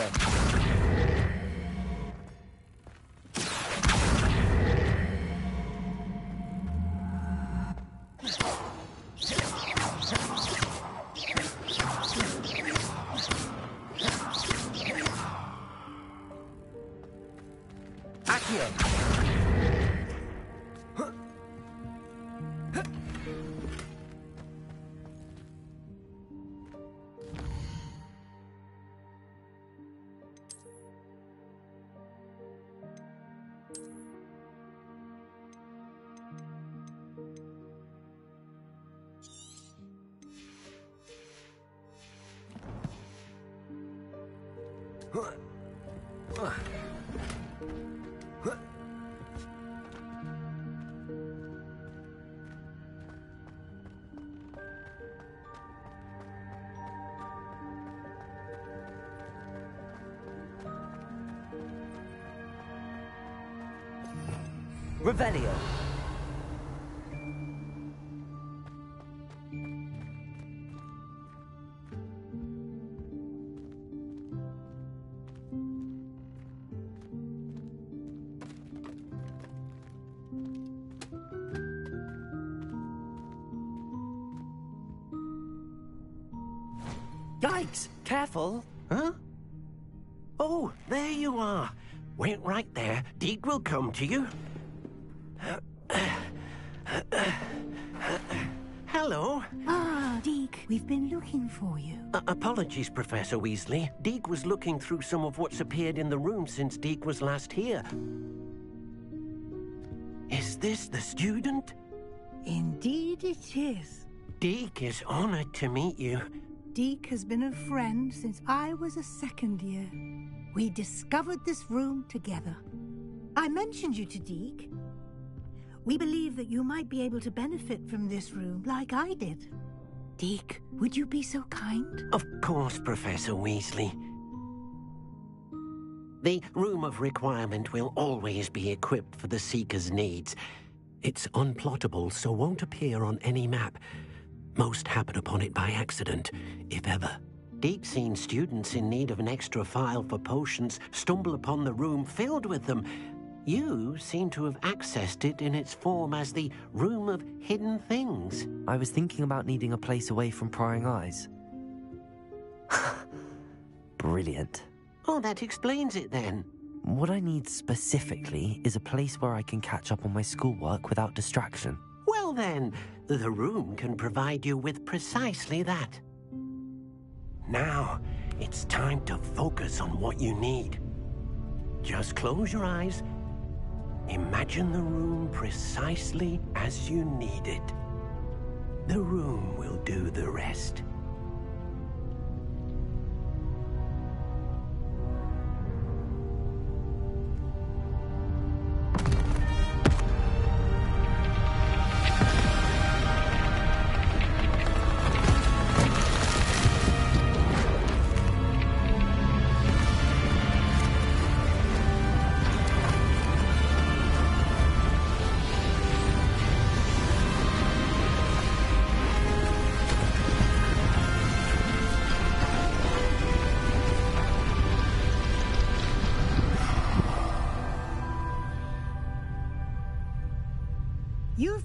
Accio. Revelio. Yikes! Careful! Huh? Oh, there you are. Wait right there. Deek will come to you. We've been looking for you. Uh, apologies, Professor Weasley. Deek was looking through some of what's appeared in the room since Deek was last here. Is this the student? Indeed it is. Deek is honored to meet you. Deek has been a friend since I was a second year. We discovered this room together. I mentioned you to Deek. We believe that you might be able to benefit from this room like I did. Would you be so kind? Of course, Professor Weasley. The Room of Requirement will always be equipped for the Seeker's needs. It's unplottable, so won't appear on any map. Most happen upon it by accident, if ever. Deep seen students in need of an extra file for potions stumble upon the room filled with them. You seem to have accessed it in its form as the Room of Hidden Things. I was thinking about needing a place away from prying eyes. [laughs] Brilliant. Oh, that explains it then. What I need specifically is a place where I can catch up on my schoolwork without distraction. Well then, the room can provide you with precisely that. Now, it's time to focus on what you need. Just close your eyes. Imagine the room precisely as you need it. The room will do the rest.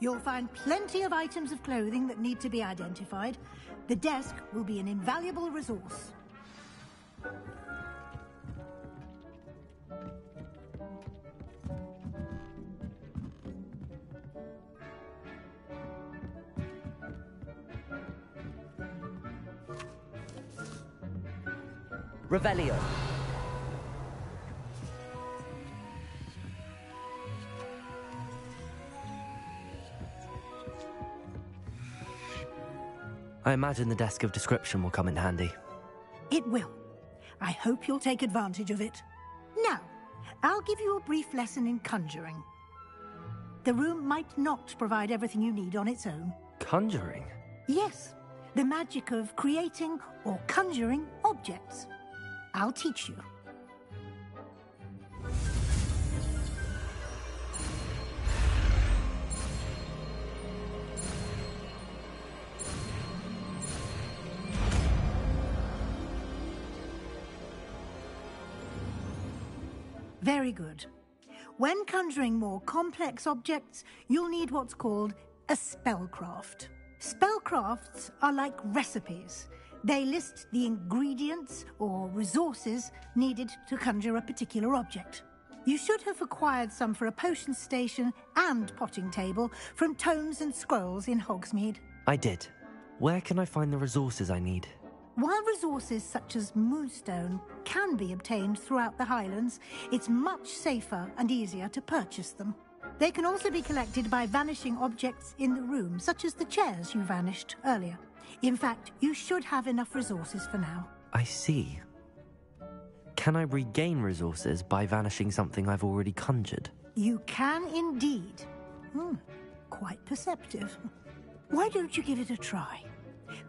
You'll find plenty of items of clothing that need to be identified. The desk will be an invaluable resource. Revelio. I imagine the desk of description will come in handy. It will. I hope you'll take advantage of it. Now, I'll give you a brief lesson in conjuring. The room might not provide everything you need on its own. Conjuring? Yes, the magic of creating or conjuring objects. I'll teach you. Very good. When conjuring more complex objects, you'll need what's called a spellcraft. Spellcrafts are like recipes. They list the ingredients or resources needed to conjure a particular object. You should have acquired some for a potion station and potting table from tomes and scrolls in Hogsmeade. I did. Where can I find the resources I need? While resources such as moonstone can be obtained throughout the Highlands, it's much safer and easier to purchase them. They can also be collected by vanishing objects in the room, such as the chairs you vanished earlier. In fact, you should have enough resources for now. I see. Can I regain resources by vanishing something I've already conjured? You can indeed. Hmm, quite perceptive. [laughs] Why don't you give it a try?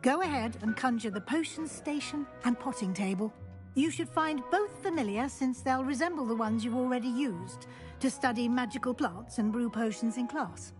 Go ahead and conjure the potion station and potting table. You should find both familiar since they'll resemble the ones you've already used to study magical plants and brew potions in class.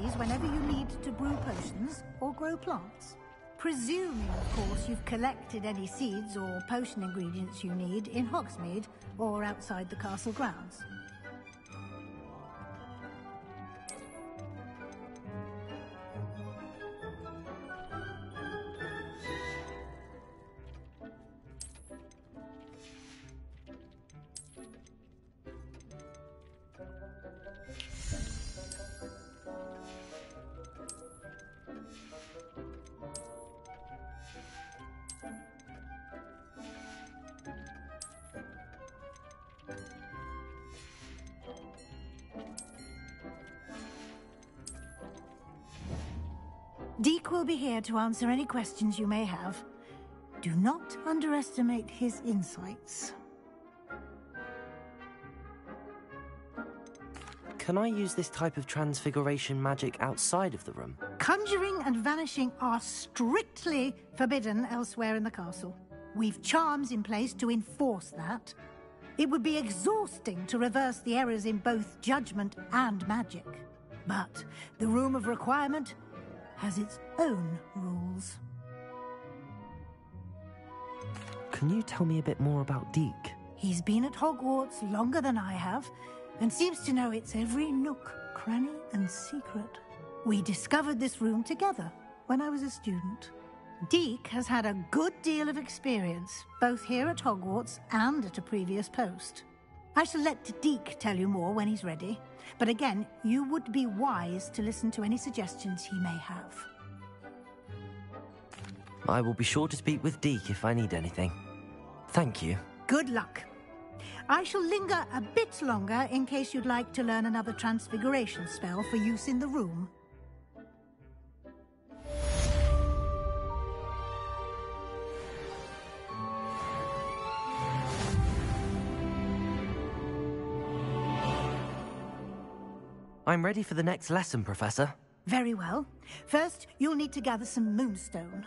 These whenever you need to brew potions or grow plants. Presuming, of course, you've collected any seeds or potion ingredients you need in Hogsmeade or outside the castle grounds. To answer any questions you may have. Do not underestimate his insights. Can I use this type of transfiguration magic outside of the room? Conjuring and vanishing are strictly forbidden elsewhere in the castle. We've charms in place to enforce that. It would be exhausting to reverse the errors in both judgment and magic. But the Room of Requirement has its own Can you tell me a bit more about Deek? He's been at Hogwarts longer than I have, and seems to know its every nook, cranny, and secret. We discovered this room together when I was a student. Deek has had a good deal of experience, both here at Hogwarts and at a previous post. I shall let Deek tell you more when he's ready, but again, you would be wise to listen to any suggestions he may have. I will be sure to speak with Deek if I need anything. Thank you. Good luck. I shall linger a bit longer in case you'd like to learn another transfiguration spell for use in the room. I'm ready for the next lesson, Professor. Very well. First, you'll need to gather some moonstone.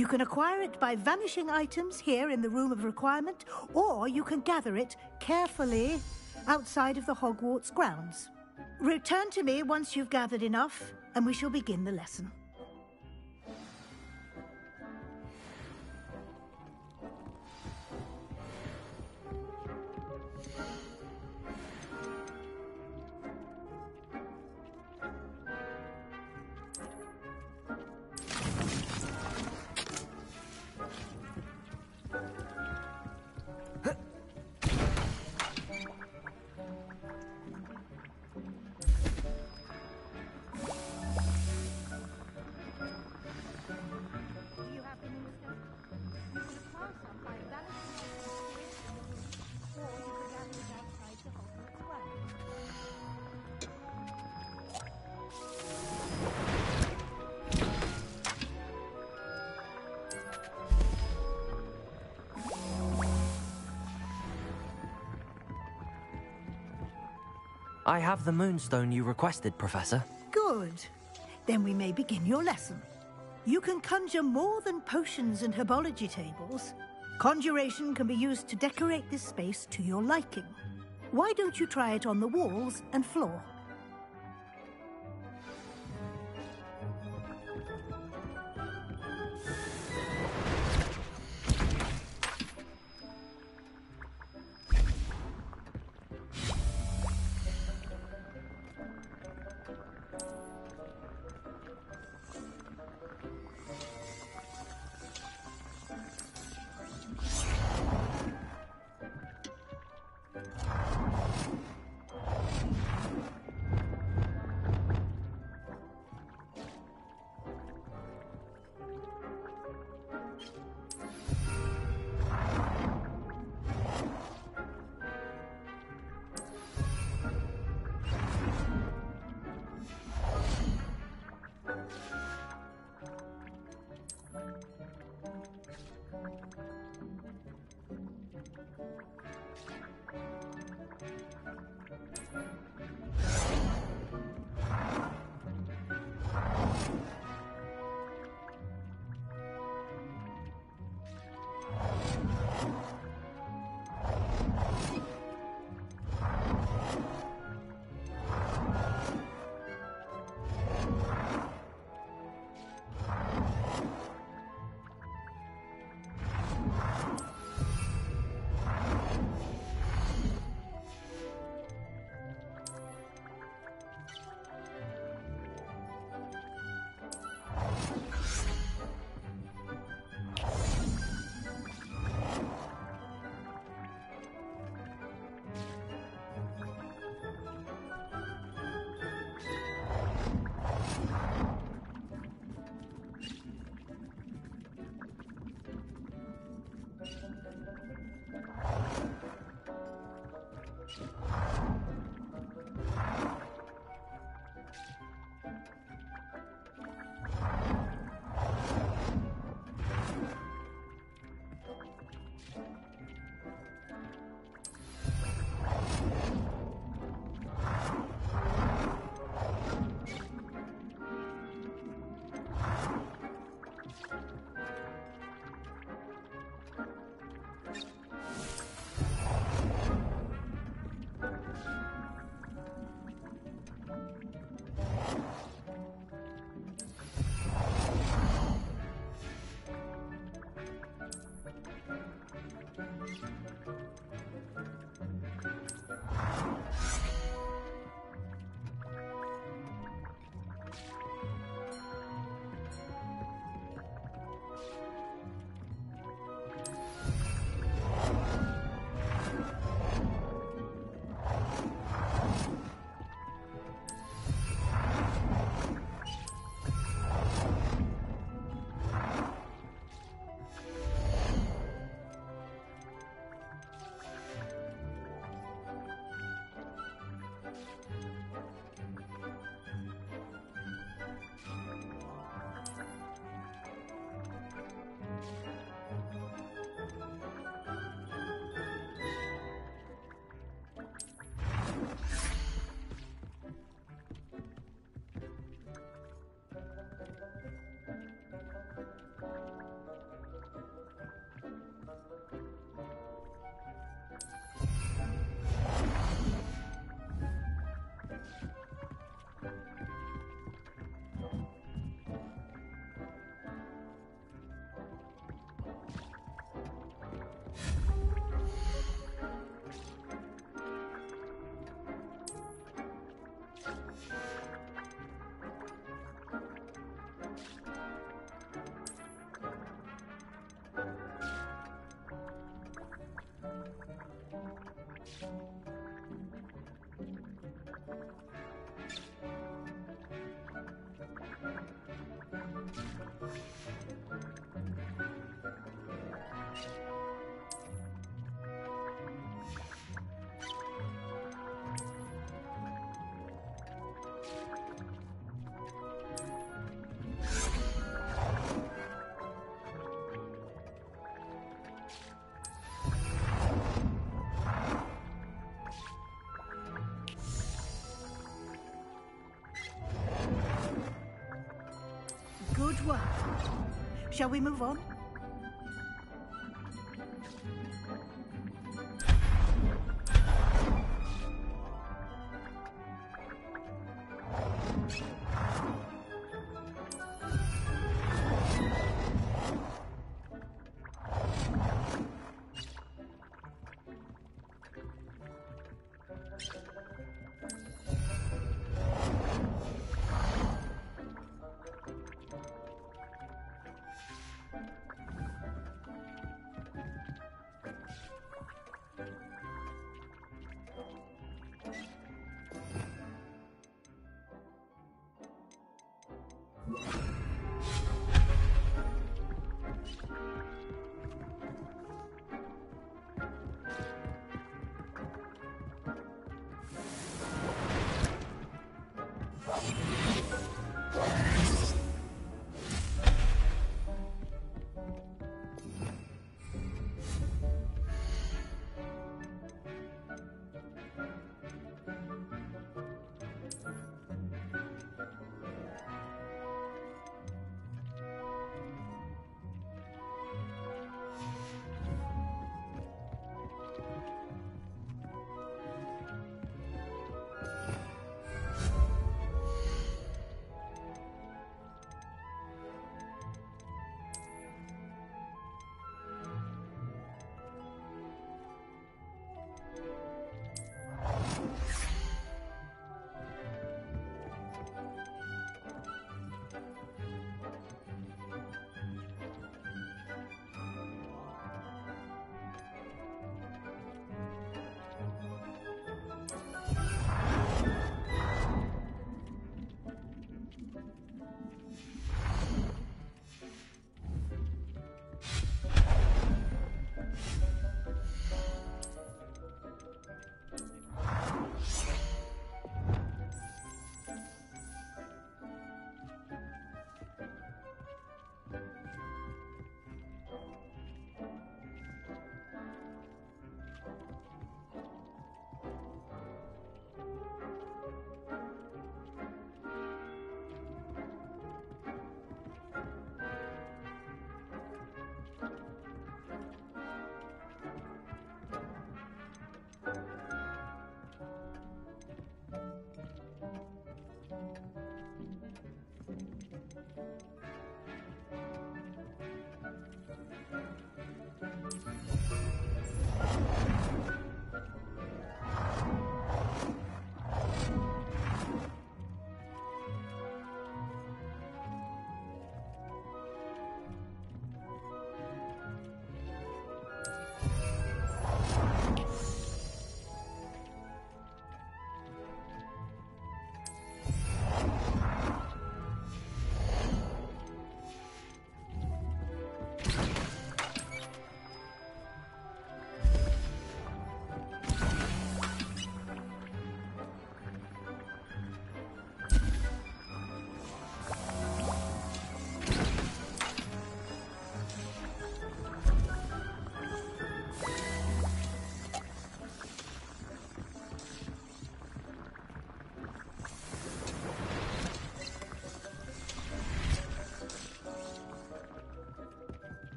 You can acquire it by vanishing items here in the Room of Requirement, or you can gather it carefully outside of the Hogwarts grounds. Return to me once you've gathered enough, and we shall begin the lesson. I have the moonstone you requested, Professor. Good. Then we may begin your lesson. You can conjure more than potions and herbology tables. Conjuration can be used to decorate this space to your liking. Why don't you try it on the walls and floor? Thank you. Shall we move on?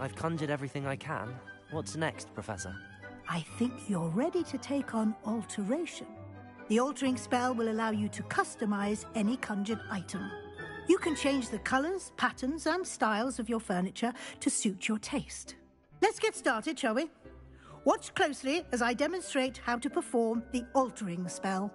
I've conjured everything I can. What's next, Professor? I think you're ready to take on alteration. The altering spell will allow you to customize any conjured item. You can change the colors, patterns, and styles of your furniture to suit your taste. Let's get started, shall we? Watch closely as I demonstrate how to perform the altering spell.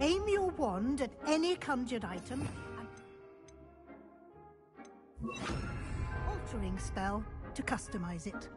Aim your wand at any conjured item and altering spell to customize it.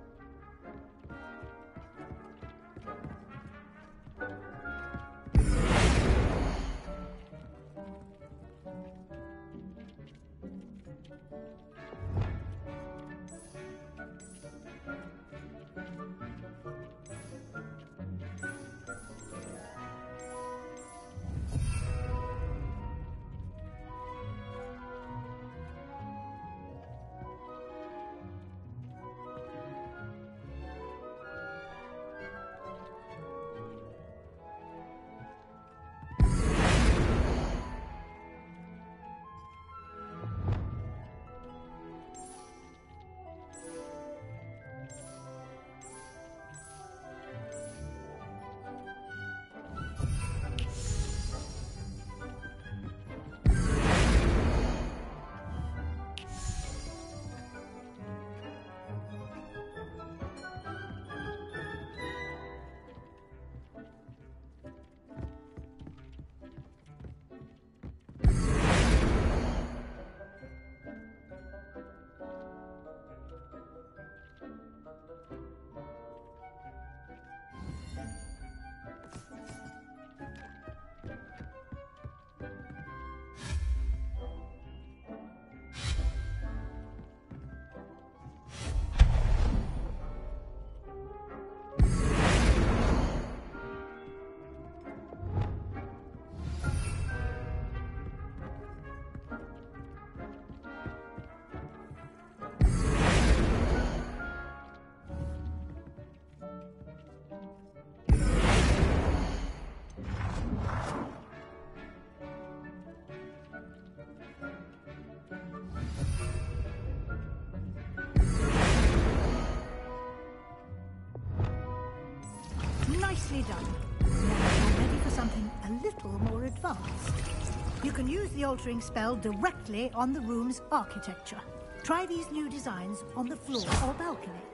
Altering spell directly on the room's architecture. Try these new designs on the floor or balcony.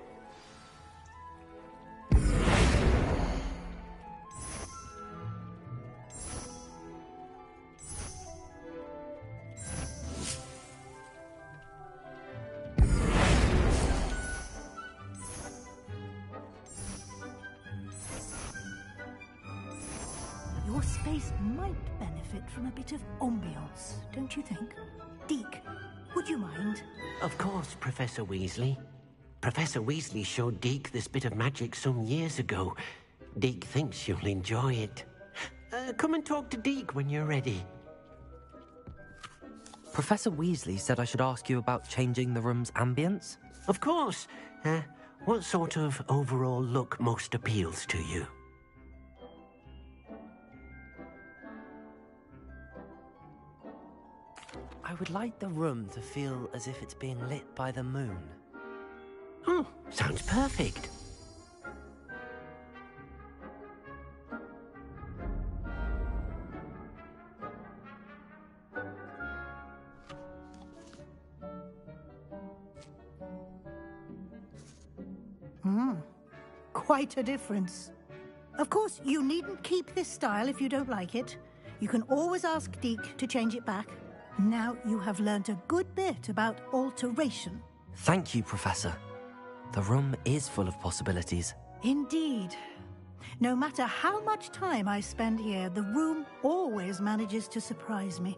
Benefit from a bit of ambiance, don't you think? Deek, would you mind? Of course, Professor Weasley. Professor Weasley showed Deek this bit of magic some years ago. Deek thinks you'll enjoy it. Uh, come and talk to Deek when you're ready. Professor Weasley said I should ask you about changing the room's ambience. Of course. Uh, what sort of overall look most appeals to you? I would like the room to feel as if it's being lit by the moon. Oh, sounds perfect. Hmm, quite a difference. Of course, you needn't keep this style if you don't like it. You can always ask Deek to change it back. Now you have learned a good bit about alteration. Thank you, Professor. The room is full of possibilities. Indeed. No matter how much time I spend here, the room always manages to surprise me.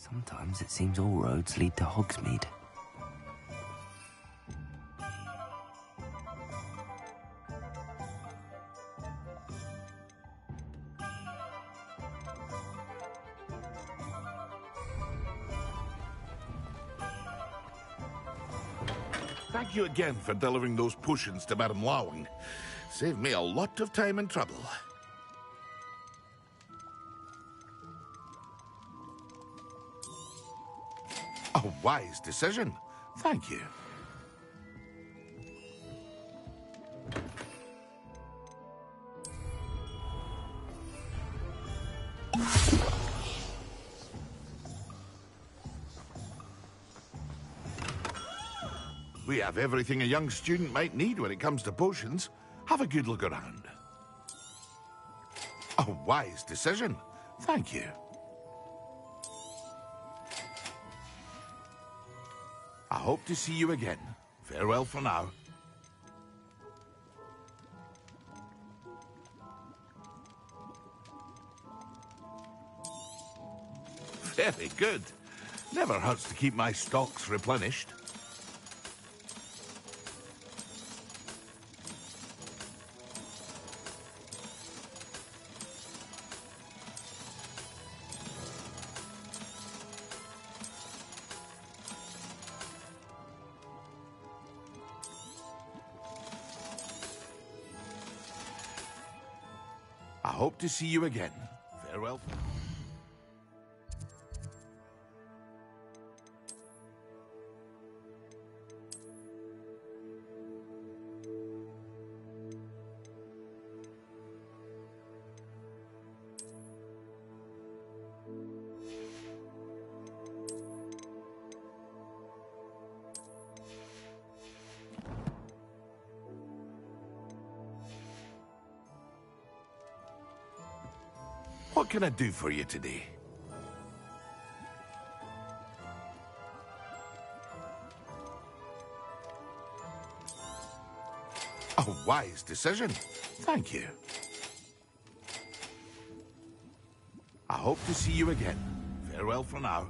Sometimes it seems all roads lead to Hogsmeade. Thank you again for delivering those potions to Madame Lawang. Saved me a lot of time and trouble. Wise decision. Thank you. We have everything a young student might need when it comes to potions. Have a good look around. A wise decision. Thank you. Hope to see you again. Farewell for now. Very good. Never hurts to keep my stocks replenished. To see you again. Farewell. What can I do for you today? A wise decision. Thank you. I hope to see you again. Farewell for now.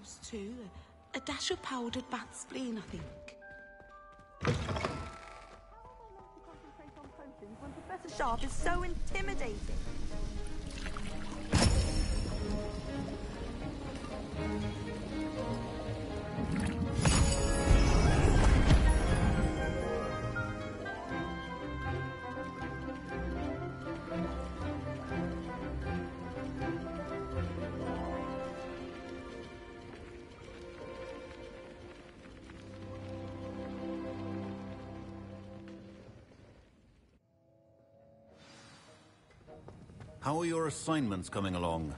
Else too. A, dash of powdered bat spleen, I think. When Professor Sharp is so intimidating. How are your assignments coming along?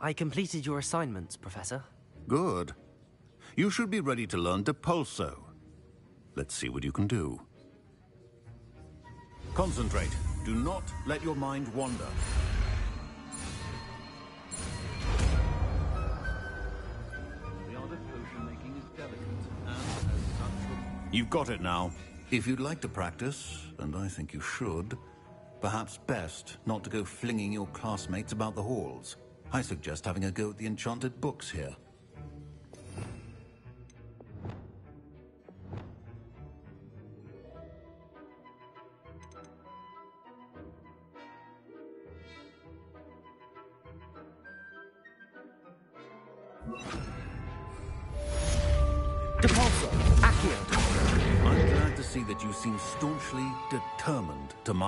I completed your assignments, Professor. Good. You should be ready to learn Depulso. Let's see what you can do. Concentrate. Do not let your mind wander. You've got it now. If you'd like to practice, and I think you should, perhaps best not to go flinging your classmates about the halls. I suggest having a go at the enchanted books here.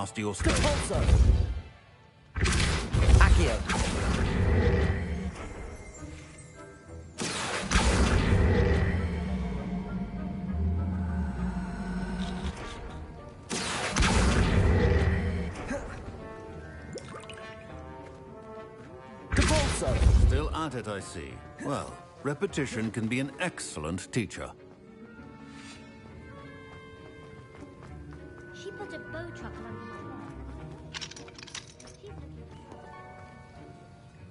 Determined to master your skills. Depulso! Accio! Still at it, I see. Well, repetition can be an excellent teacher.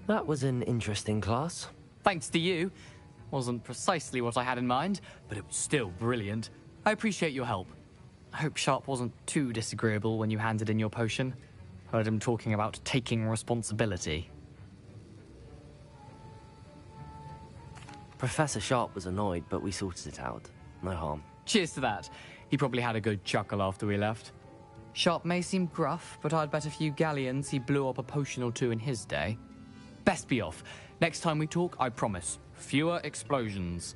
That was an interesting class. Thanks to you. Wasn't precisely what I had in mind, but it was still brilliant. I appreciate your help. I hope Sharp wasn't too disagreeable when you handed in your potion. Heard him talking about taking responsibility. Professor Sharp was annoyed, but we sorted it out. No harm. Cheers to that. He probably had a good chuckle after we left. Sharp may seem gruff, but I'd bet a few galleons he blew up a potion or two in his day. Best be off. Next time we talk, I promise, fewer explosions.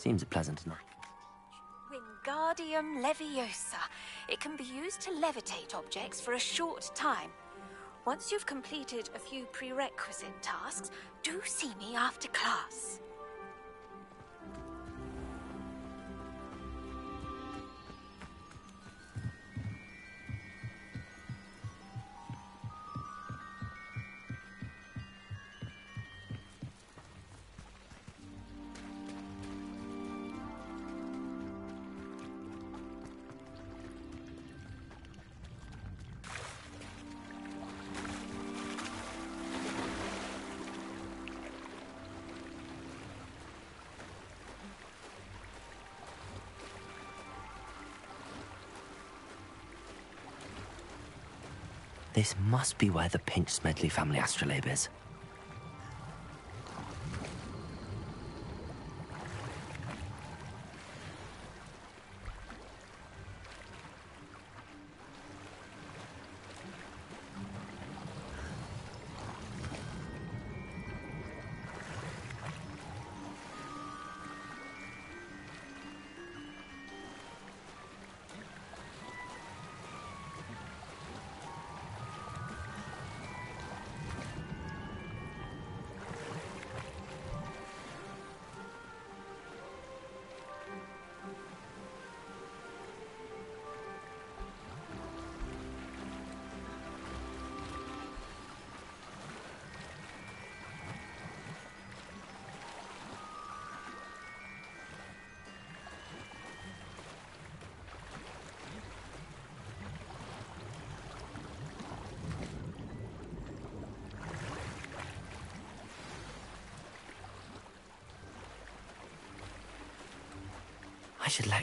Seems a pleasant enough. Wingardium Leviosa. It can be used to levitate objects for a short time. Once you've completed a few prerequisite tasks, do see me after class. This must be where the Pinch Smedley family astrolabe is.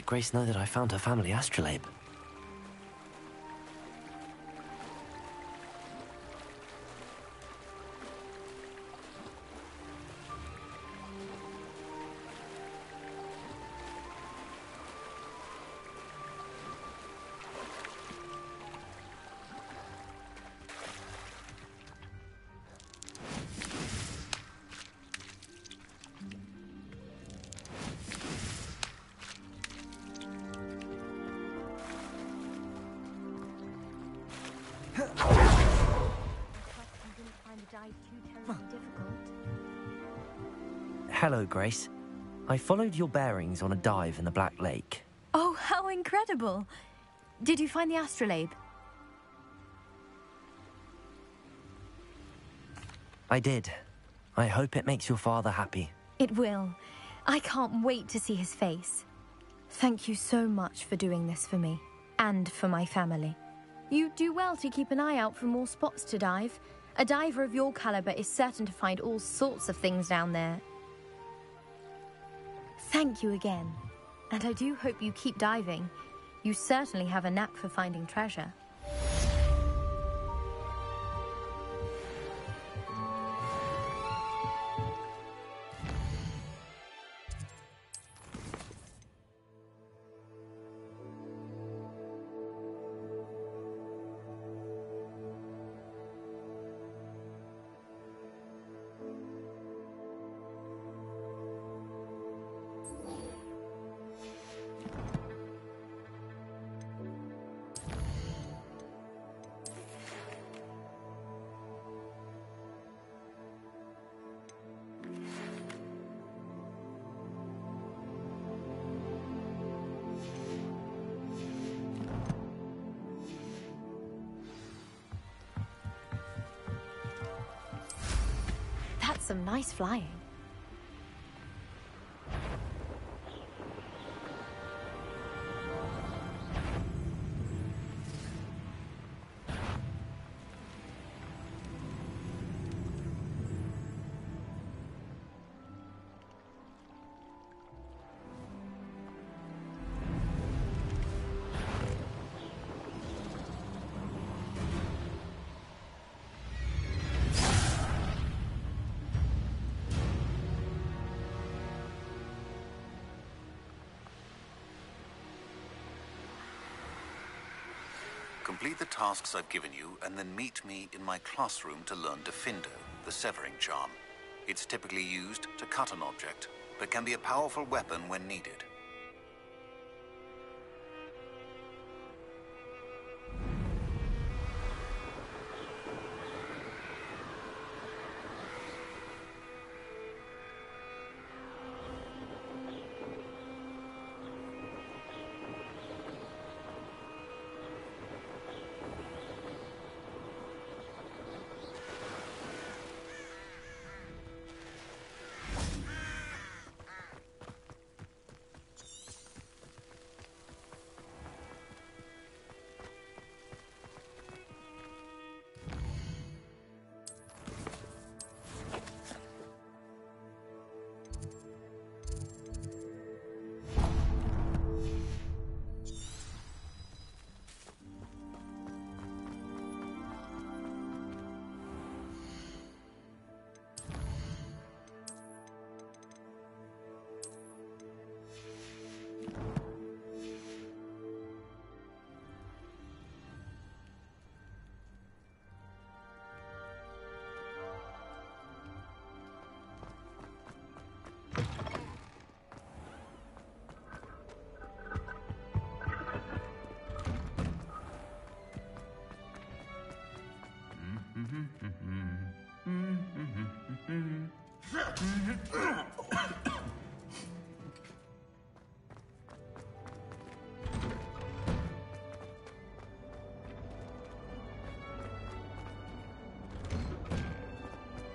Grace know that I found her family astrolabe. Hello, Grace. I followed your bearings on a dive in the Black Lake. Oh, how incredible! Did you find the astrolabe? I did. I hope it makes your father happy. It will. I can't wait to see his face. Thank you so much for doing this for me and for my family. You do well to keep an eye out for more spots to dive. A diver of your caliber is certain to find all sorts of things down there. Thank you again. And I do hope you keep diving. You certainly have a knack for finding treasure. Nice flying. Complete the tasks I've given you, and then meet me in my classroom to learn Diffindo, the severing charm. It's typically used to cut an object, but can be a powerful weapon when needed.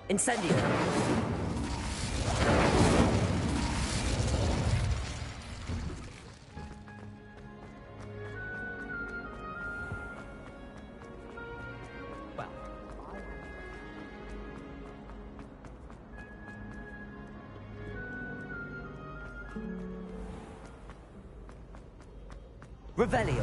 Incendio. Revelio.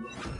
you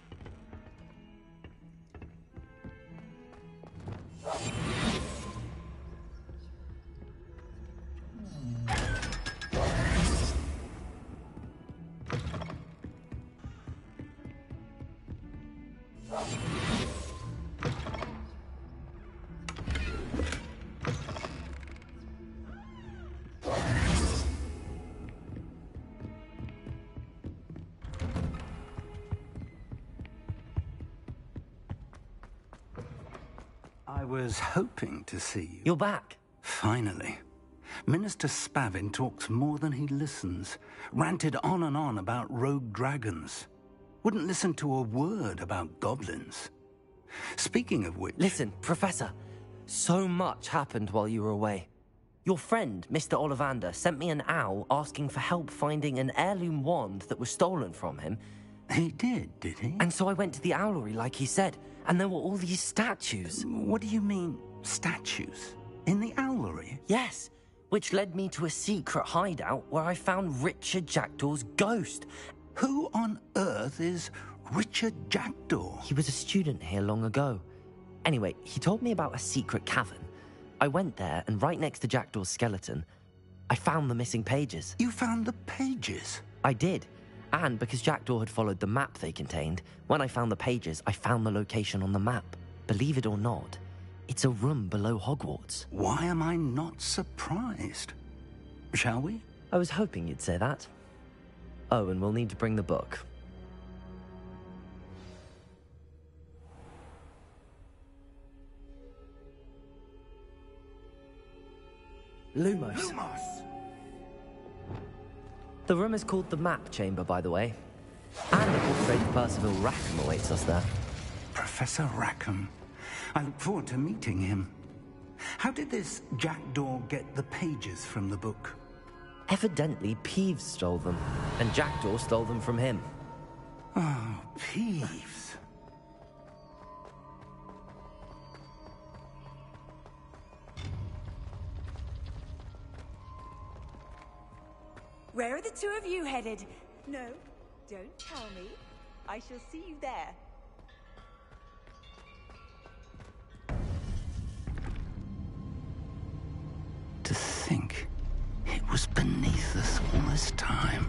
Was hoping to see you. You're back. Finally. Minister Spavin talks more than he listens. Ranted on and on about rogue dragons. Wouldn't listen to a word about goblins. Speaking of which. Listen, Professor. So much happened while you were away. Your friend, Mr. Ollivander, sent me an owl asking for help finding an heirloom wand that was stolen from him, He did, did he? And so I went to the owlery like he said, and there were all these statues. What do you mean, statues? In the owlery? Yes, which led me to a secret hideout where I found Richard Jackdaw's ghost. Who on earth is Richard Jackdaw? He was a student here long ago. Anyway, he told me about a secret cavern. I went there, and right next to Jackdaw's skeleton, I found the missing pages. You found the pages? I did. And because Jackdaw had followed the map they contained, when I found the pages, I found the location on the map. Believe it or not, it's a room below Hogwarts. Why am I not surprised? Shall we? I was hoping you'd say that. Oh, and we'll need to bring the book. Lumos. Lumos! The room is called the Map Chamber, by the way. And it portrays Percival Rackham awaits us there. Professor Rackham. I look forward to meeting him. How did this Jackdaw get the pages from the book? Evidently, Peeves stole them, and Jackdaw stole them from him. Oh, Peeves. The two of you headed? No, don't tell me. I shall see you there. To think it was beneath us all this time.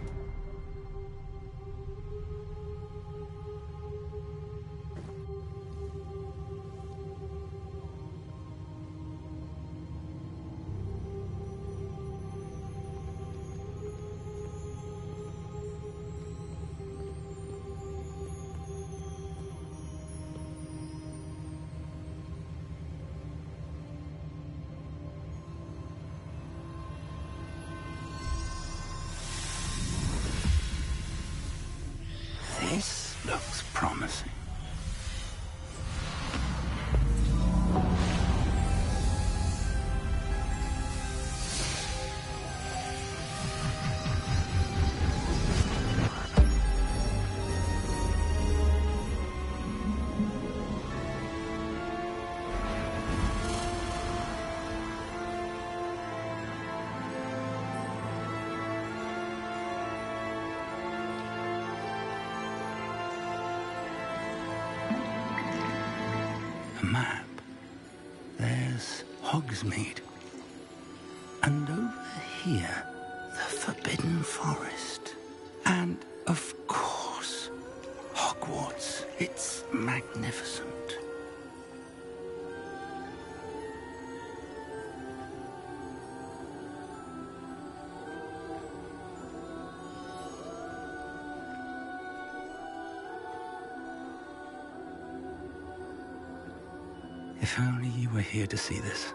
If only you were here to see this.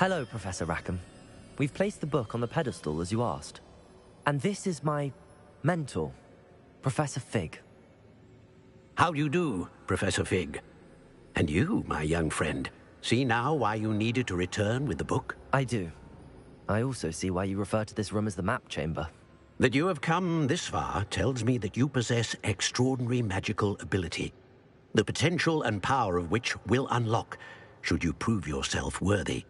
Hello, Professor Rackham. We've placed the book on the pedestal as you asked. And this is my mentor, Professor Fig. How do you do, Professor Fig? And you, my young friend, see now why you needed to return with the book? I do. I also see why you refer to this room as the map chamber. That you have come this far tells me that you possess extraordinary magical ability, the potential and power of which will unlock should you prove yourself worthy.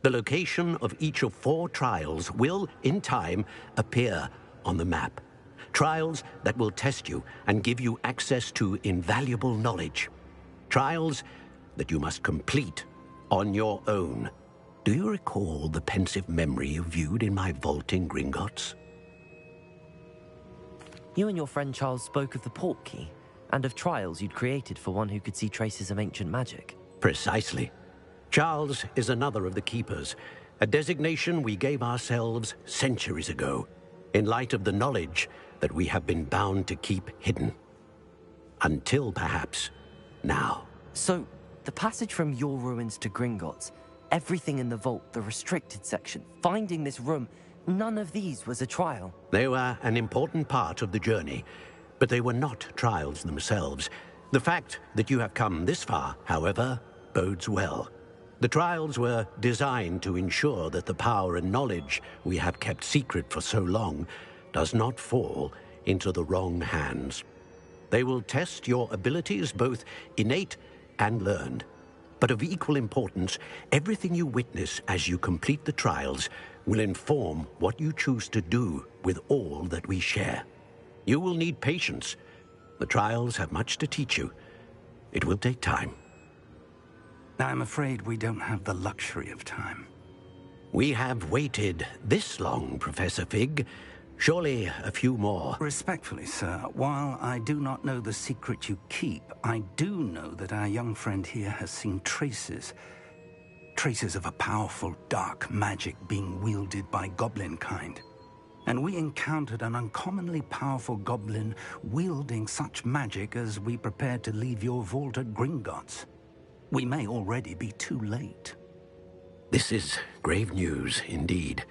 The location of each of four trials will, in time, appear on the map. Trials that will test you and give you access to invaluable knowledge. Trials that you must complete on your own. Do you recall the Pensieve memory you viewed in my vault in Gringotts? You and your friend Charles spoke of the port key and of trials you'd created for one who could see traces of ancient magic. Precisely. Charles is another of the Keepers, a designation we gave ourselves centuries ago, in light of the knowledge that we have been bound to keep hidden. Until perhaps now. So, the passage from your ruins to Gringotts, everything in the vault, the restricted section, finding this room, none of these was a trial. They were an important part of the journey, but they were not trials themselves. The fact that you have come this far, however, bodes well. The trials were designed to ensure that the power and knowledge we have kept secret for so long does not fall into the wrong hands. They will test your abilities, both innate and learned. But of equal importance, everything you witness as you complete the trials will inform what you choose to do with all that we share. You will need patience. The trials have much to teach you. It will take time. I'm afraid we don't have the luxury of time. We have waited this long, Professor Fig. Surely a few more. Respectfully, sir, while I do not know the secret you keep, I do know that our young friend here has seen traces. Traces of a powerful dark magic being wielded by goblin kind. And we encountered an uncommonly powerful goblin wielding such magic as we prepared to leave your vault at Gringotts. We may already be too late. This is grave news indeed.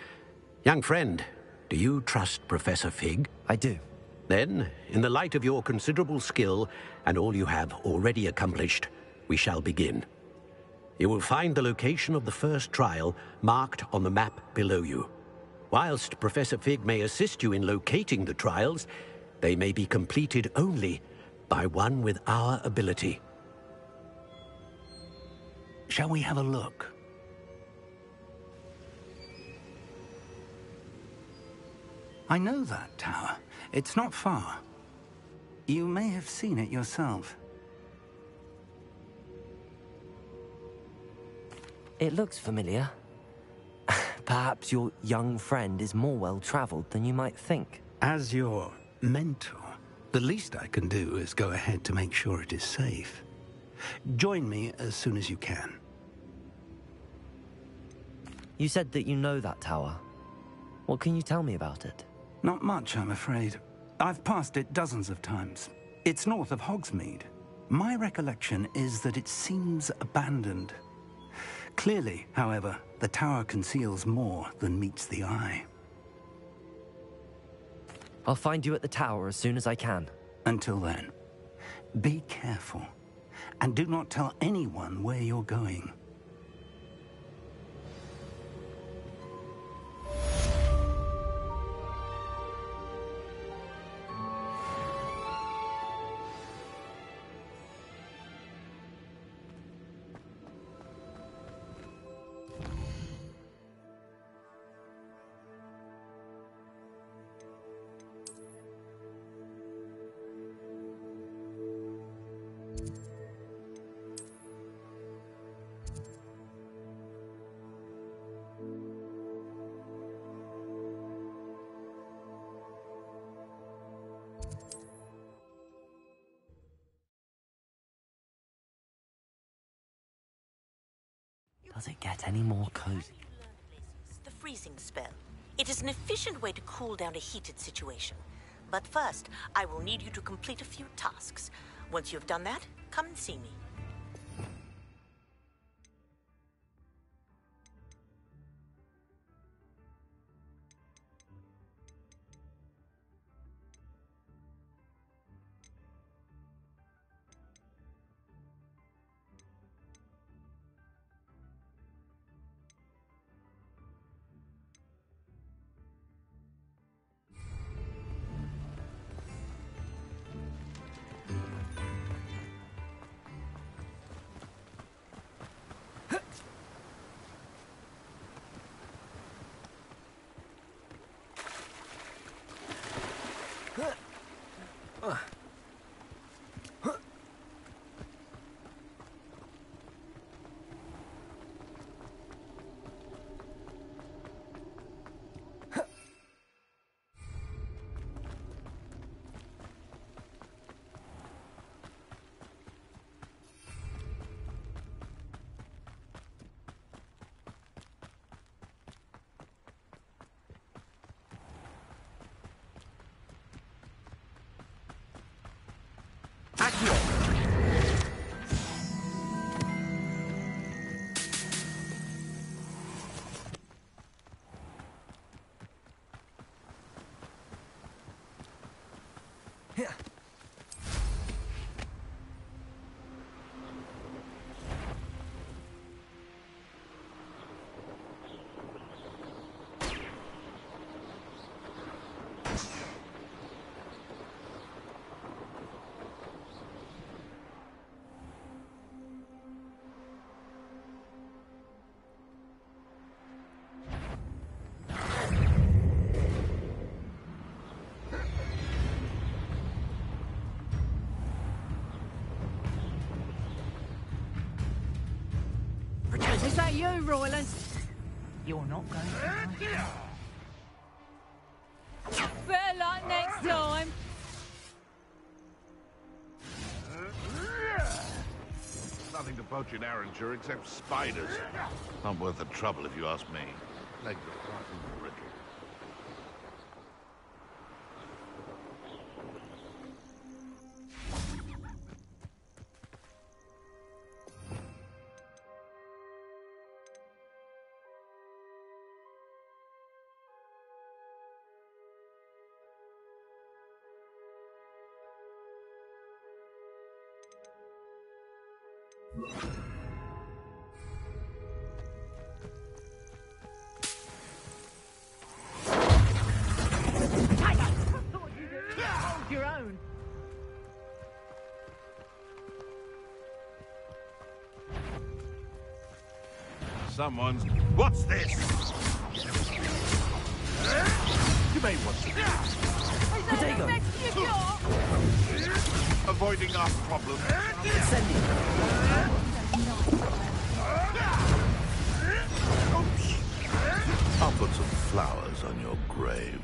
Young friend, do you trust Professor Fig? I do. Then, in the light of your considerable skill and all you have already accomplished, we shall begin. You will find the location of the first trial marked on the map below you. Whilst Professor Fig may assist you in locating the trials, they may be completed only by one with our ability. Shall we have a look? I know that tower. It's not far. You may have seen it yourself. It looks familiar. [laughs] Perhaps your young friend is more well-traveled than you might think. As your mentor, the least I can do is go ahead to make sure it is safe. Join me as soon as you can. You said that you know that tower. What can you tell me about it? Not much, I'm afraid. I've passed it dozens of times. It's north of Hogsmeade. My recollection is that it seems abandoned. Clearly, however, the tower conceals more than meets the eye. I'll find you at the tower as soon as I can. Until then, be careful. And do not tell anyone where you're going. Does it get any more cozy? The freezing spell. It is an efficient way to cool down a heated situation. But first, I will need you to complete a few tasks. Once you have done that, come and see me. You, Royland. You're not going to. Better luck next time. Nothing to poach in Arrangeur except spiders. Not worth the trouble if you ask me. Legs are Someone's. What's this? You may want to. Potato. Avoiding our problem. I'll put some flowers on your grave.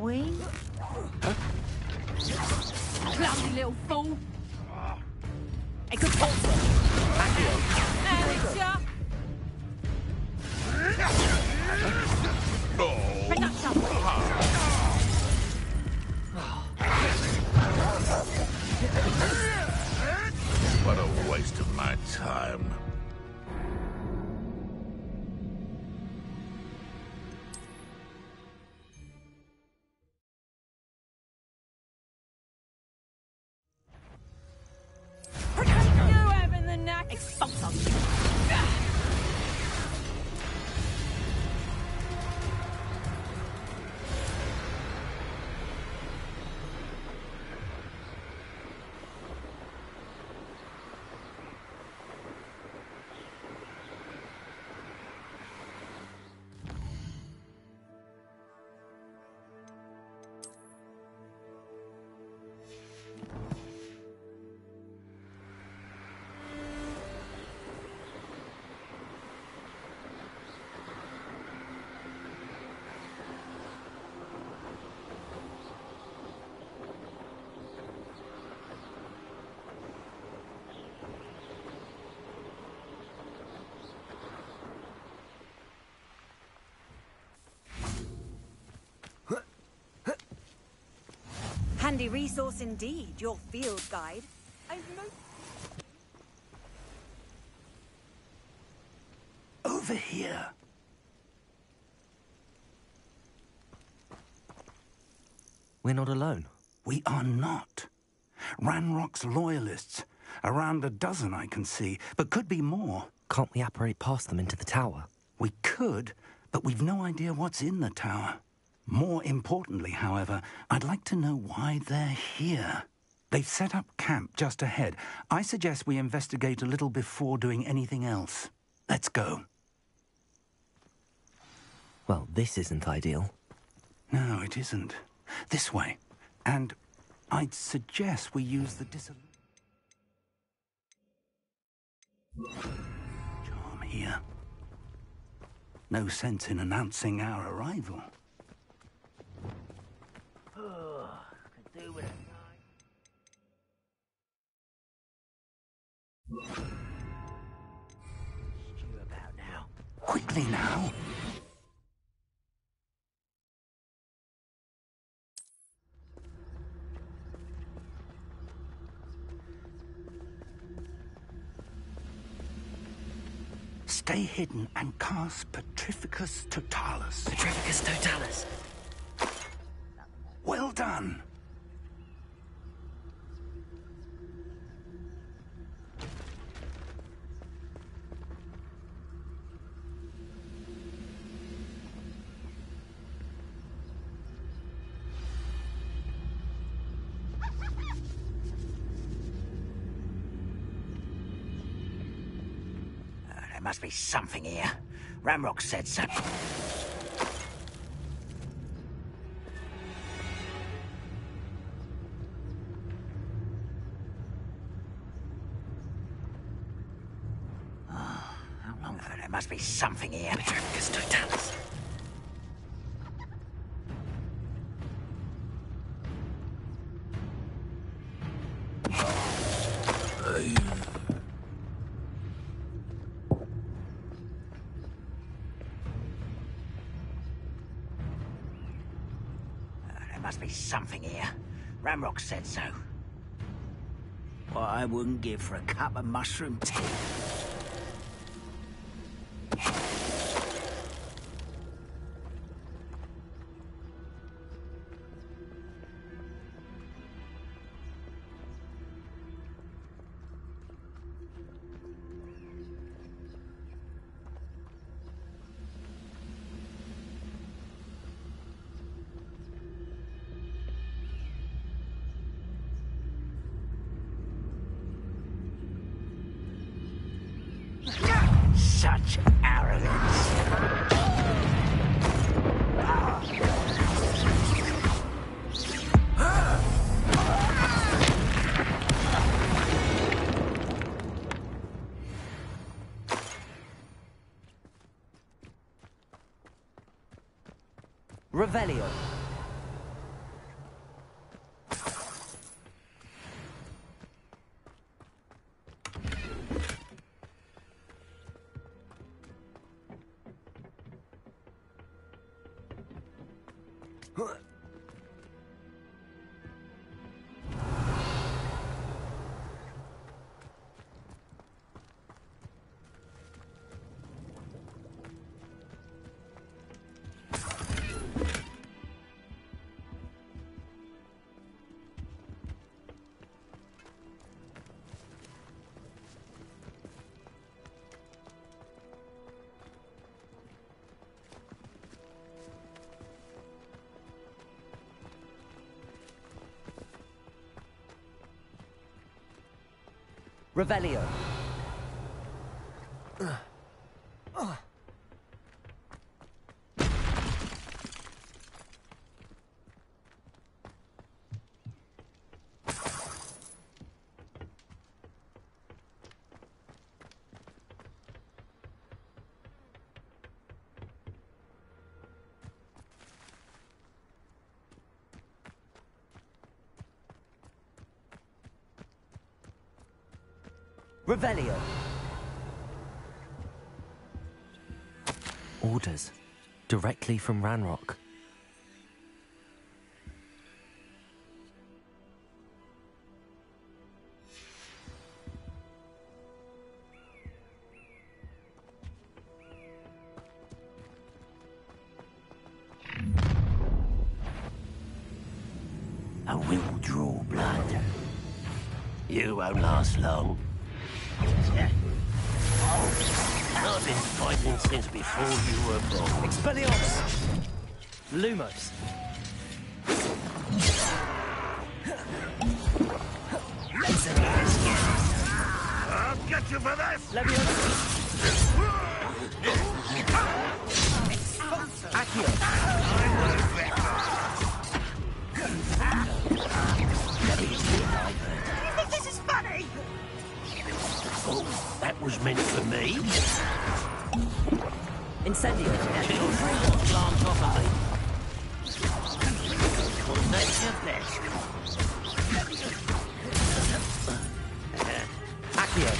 Prey, Handy resource indeed, your field guide. I've mo- Over here. We're not alone. We are not. Ranrock's loyalists. Around a dozen I can see, but could be more. Can't we apparate past them into the tower? We could, but we've no idea what's in the tower. More importantly, however, I'd like to know why they're here. They've set up camp just ahead. I suggest we investigate a little before doing anything else. Let's go. Well, this isn't ideal. No, it isn't. This way. And I'd suggest we use the dis... Charm here. No sense in announcing our arrival. Stew about now. Quickly now. Stay hidden and cast Petrificus Totalis. Petrificus Totalis. Well done. Something here. Ranrock said so. Give for a cup of mushroom tea. Revelio. Revelio. Orders. Directly from Ranrock. I will draw blood. You won't last long. Since before you were born. Expelliarmus! Lumos. I'll get you for this! Accio. Oh, that was meant for me. Best. Accio.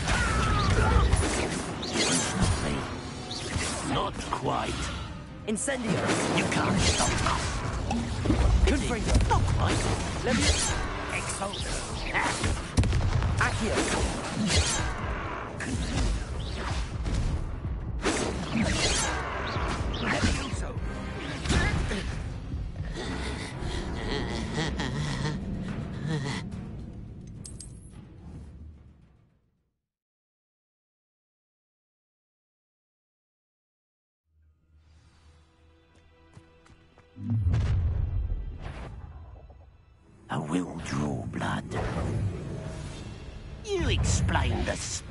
Not quite. Incendio. You can't stop us. Confringo. Not quite. Levioso. Exalto. Ah. Accio. The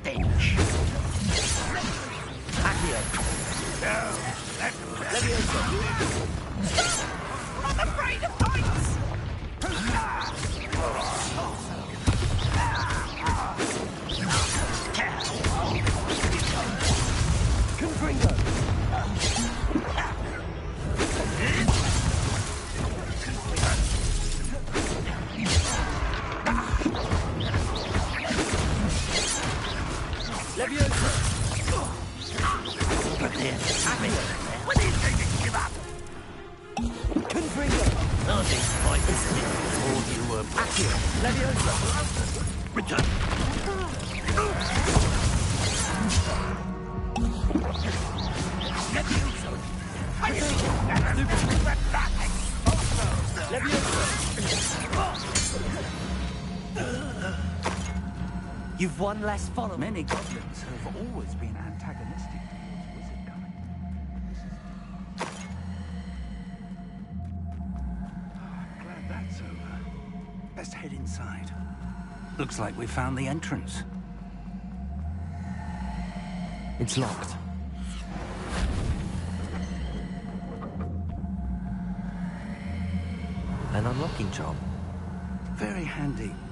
You've one less follower. Many goblins have always been antagonistic towards wizard kind. Ah, glad that's over. Best head inside. Looks like we found the entrance. It's locked.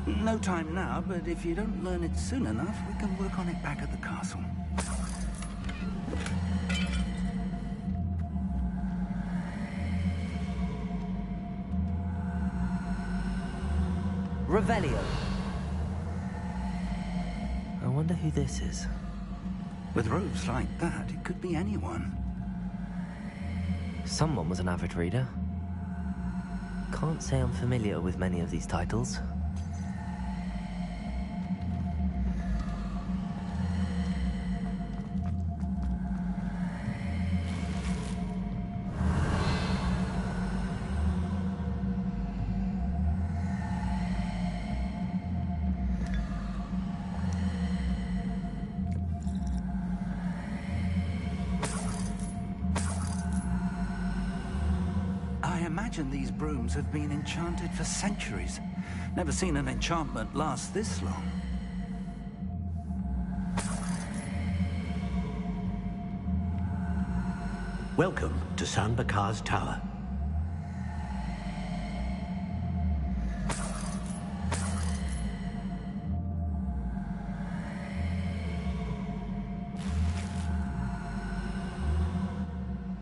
No time now, but if you don't learn it soon enough, we can work on it back at the castle. Revelio. I wonder who this is. With robes like that, it could be anyone. Someone was an avid reader. Can't say I'm familiar with many of these titles. These have been enchanted for centuries. Never seen an enchantment last this long. Welcome to San Bakar's Tower.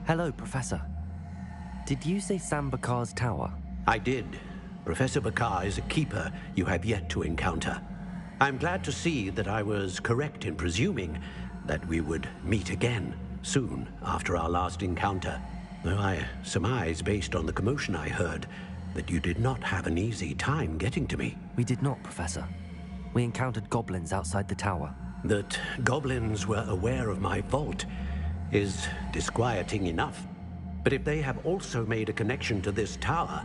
Hello, Professor. Did you say San Bakar's tower? I did. Professor Bakar is a keeper you have yet to encounter. I'm glad to see that I was correct in presuming that we would meet again soon after our last encounter. Though I surmise, based on the commotion I heard, that you did not have an easy time getting to me. We did not, Professor. We encountered goblins outside the tower. That goblins were aware of my vault is disquieting enough. But if they have also made a connection to this tower,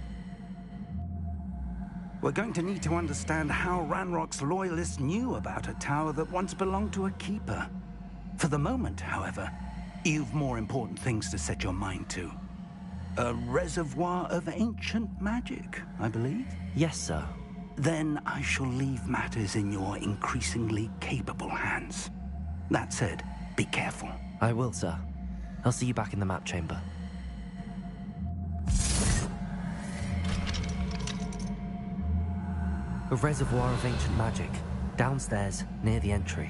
We're going to need to understand how Ranrock's loyalists knew about a tower that once belonged to a keeper. For the moment, however, you've more important things to set your mind to. A reservoir of ancient magic, I believe? Yes, sir. Then I shall leave matters in your increasingly capable hands. That said, be careful. I will, sir. I'll see you back in the map chamber. A reservoir of ancient magic, downstairs, near the entry.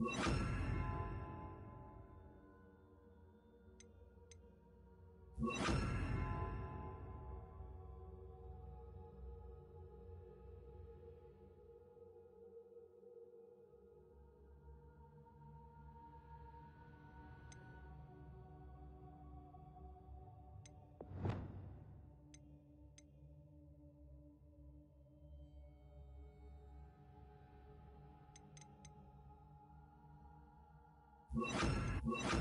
you Thank you.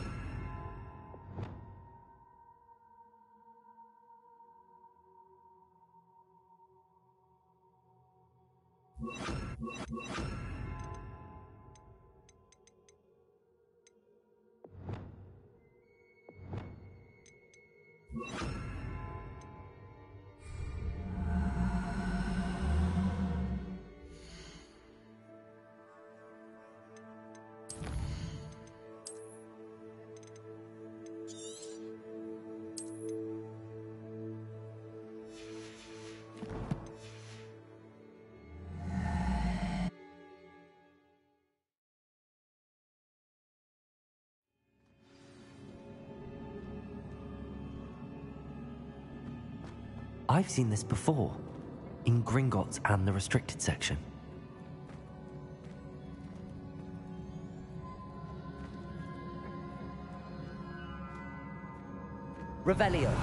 I've seen this before. In Gringotts and the restricted section. Revelio.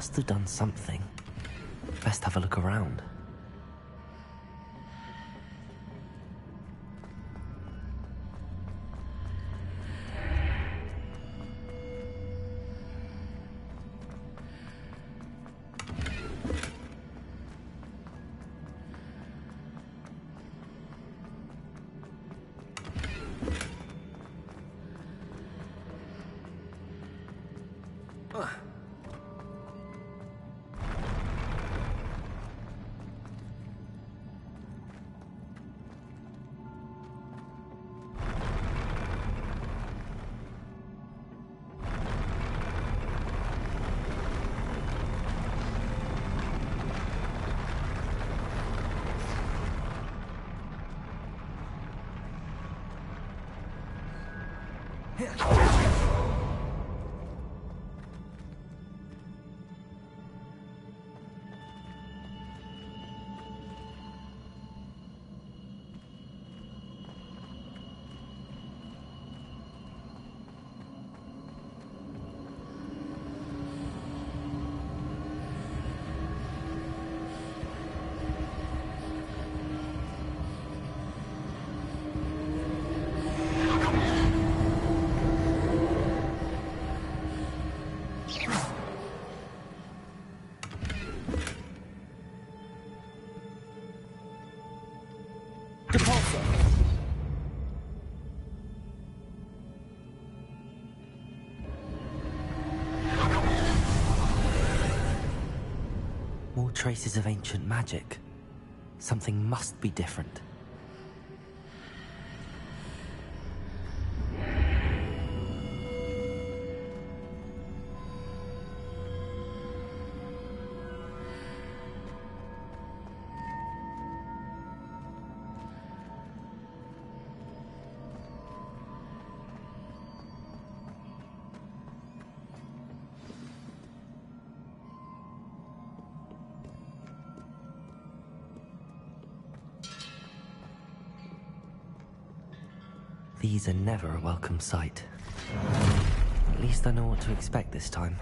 Must have done something. Best have a look around. Traces of ancient magic. Something must be different. These are never a welcome sight. At least I know what to expect this time.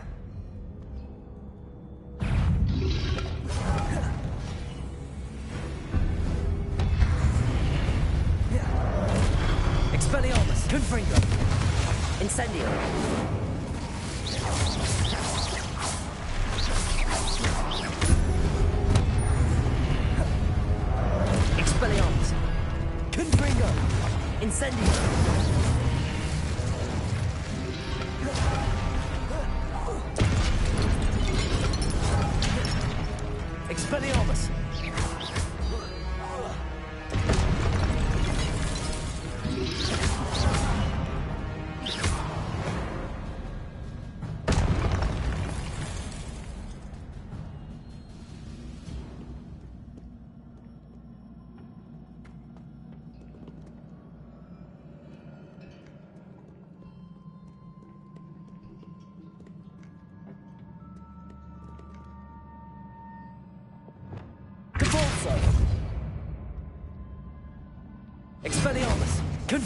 Expelliarmus! Confringo! Incendio! Incendio!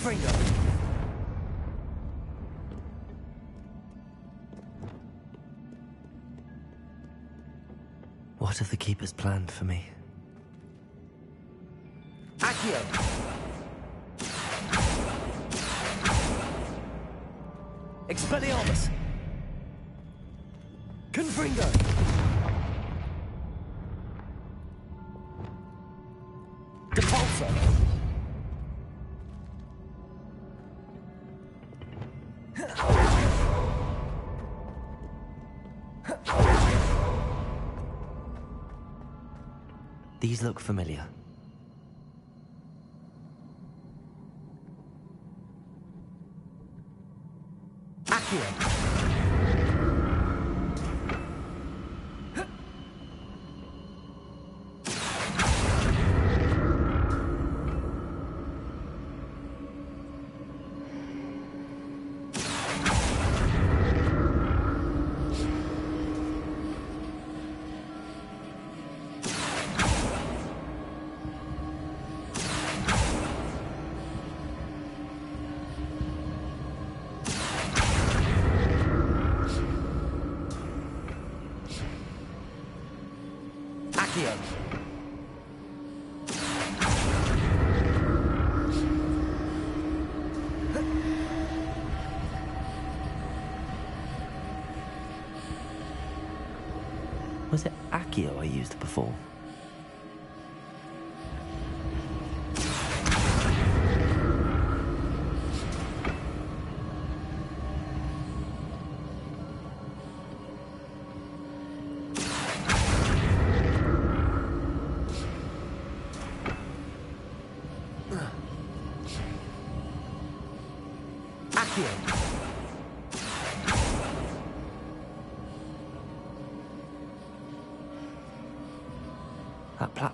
Confringo! What have the Keepers planned for me? Accio! Expelliarmus! These look familiar. Used before?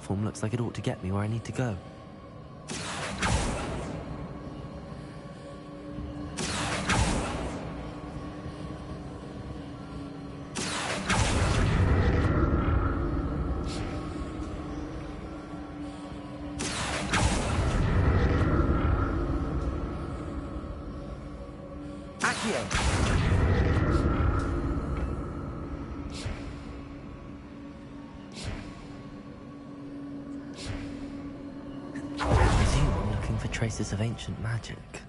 Platform looks like it ought to get me where I need to go. Of ancient magic.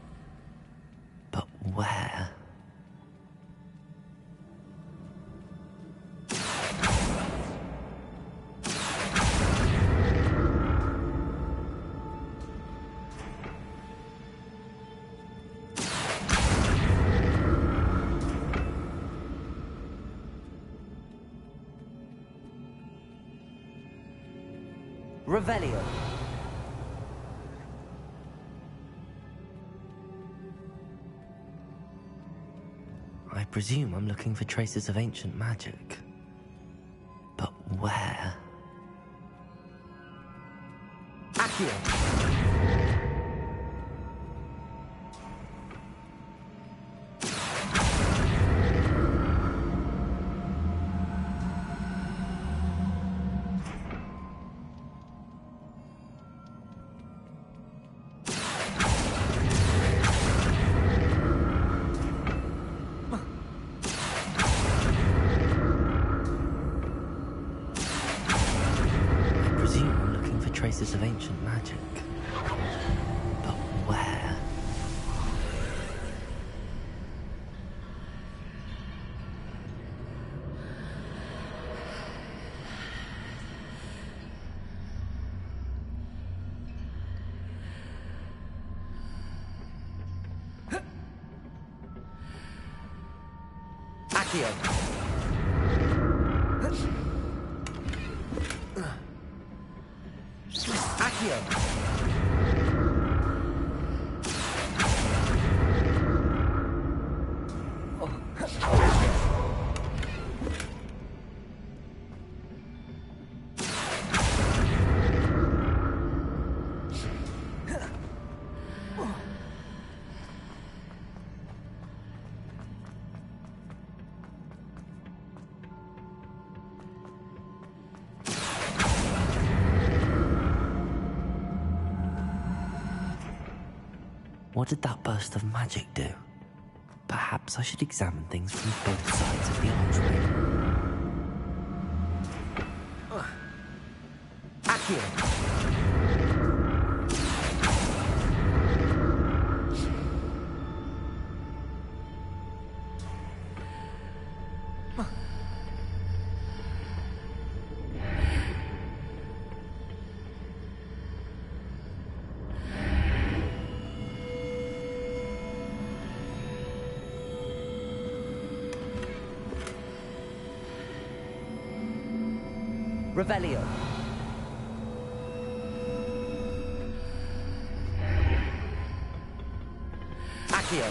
Presume I'm looking for traces of ancient magic. Did that burst of magic do? Perhaps I should examine things from both sides of the archway. Revelio. Accio.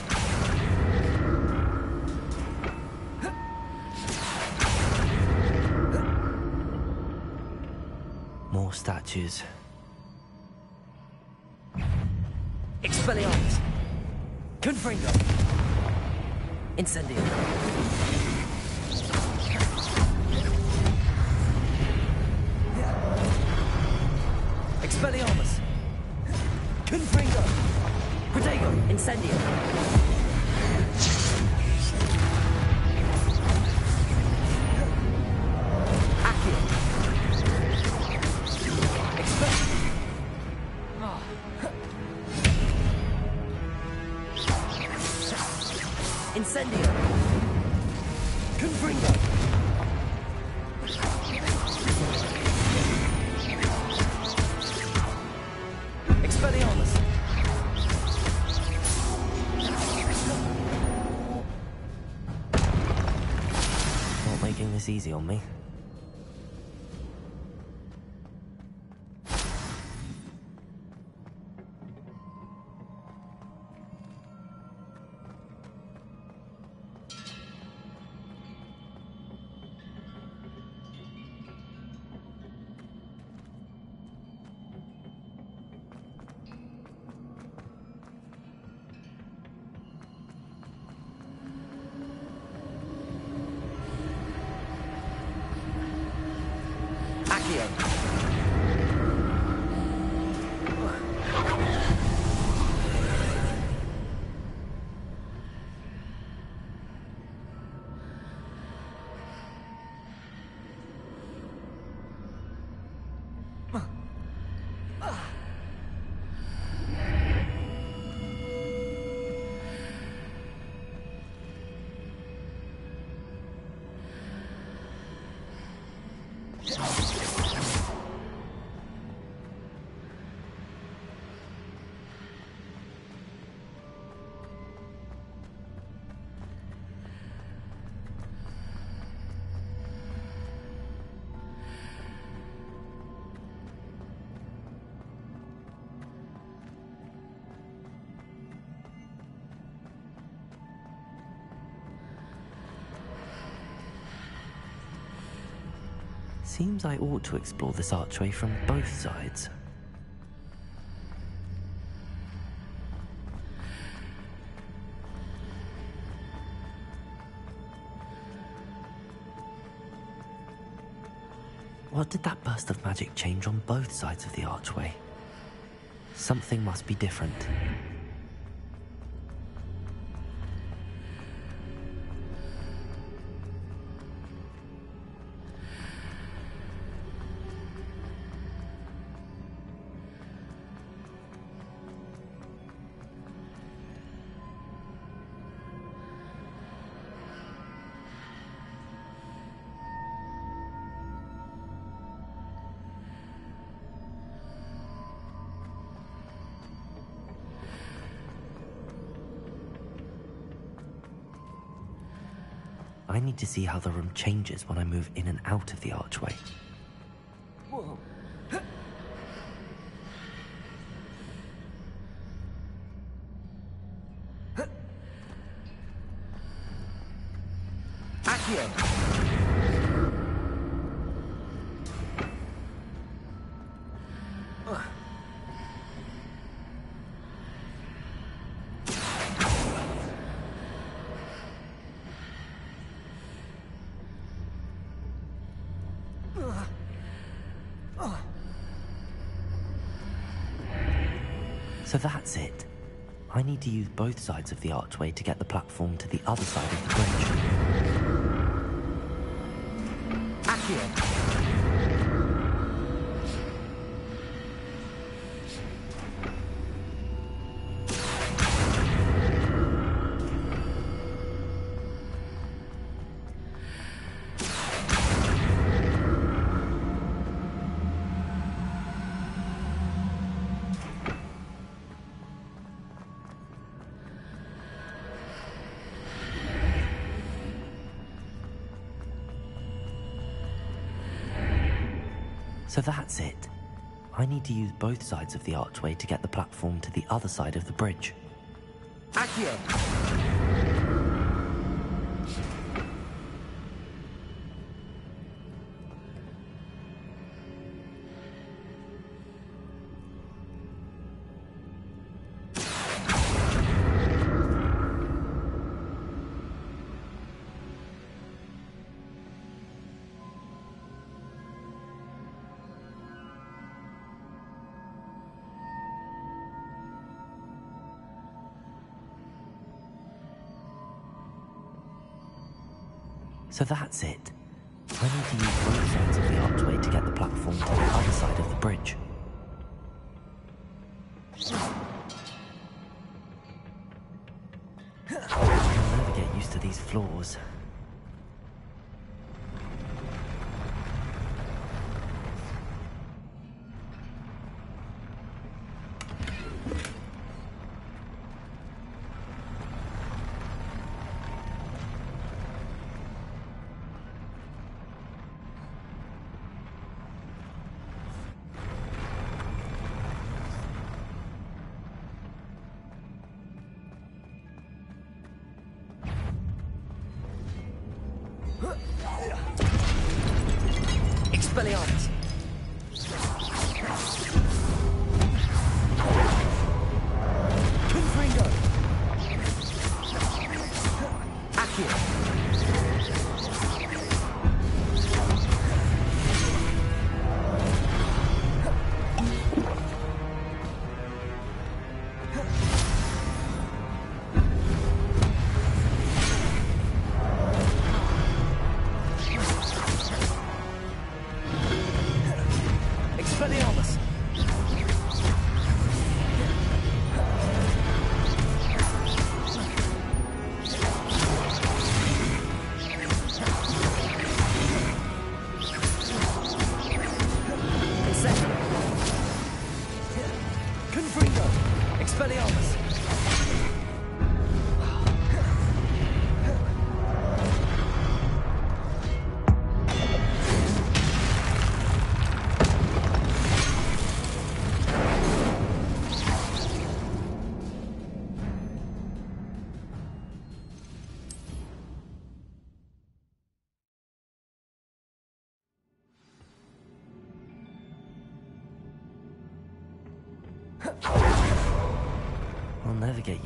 More statues. Expelliarmus! Confringo! Incendio! посадил. Easy on me. Seems I ought to explore this archway from both sides. What did that burst of magic change on both sides of the archway? Something must be different. To see how the room changes when I move in and out of the archway. Need to use both sides of the archway to get the platform to the other side of the bridge. Accio. I need to use both sides of the archway to get the platform to the other side of the bridge. Accio. So that's it. I need to use both sides of the archway to get the platform to the other side of the bridge.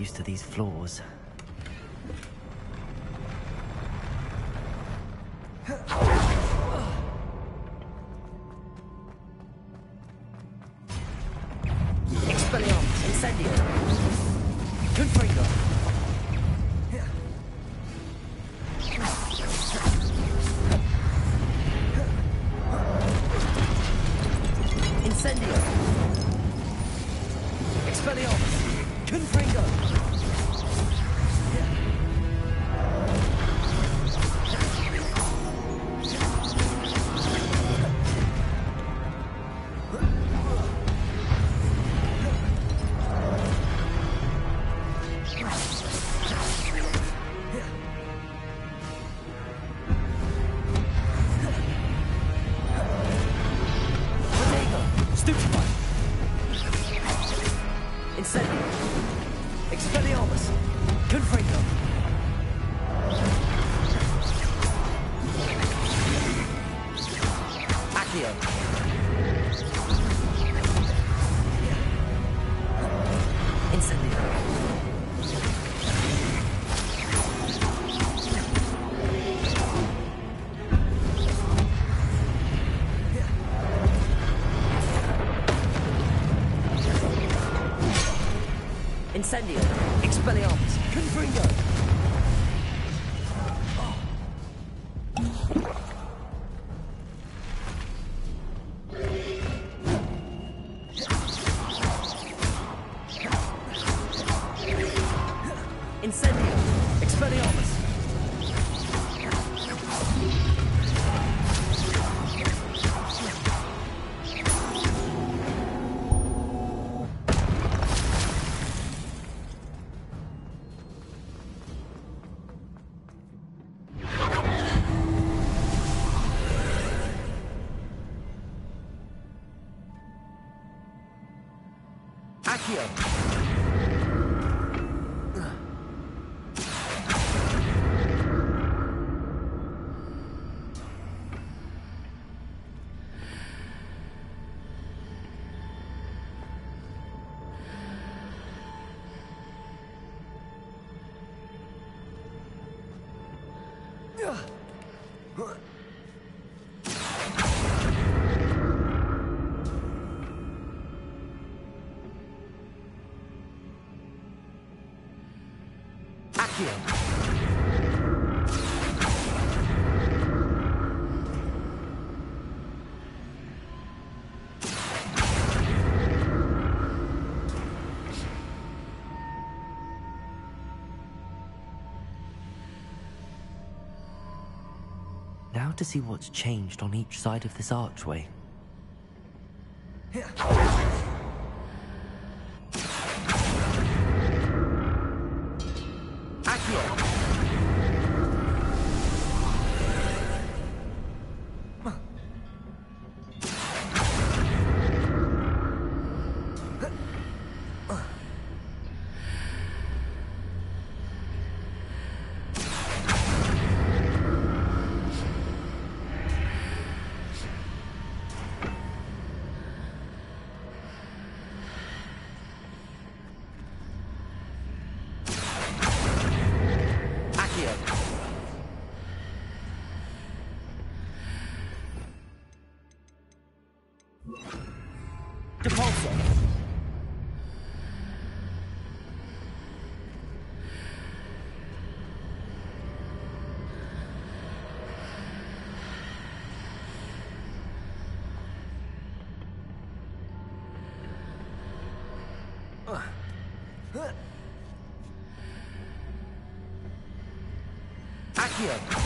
Used to these floors. Incendio. Expelliarmus. Now to see what's changed on each side of this archway. Accio.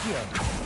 Accio.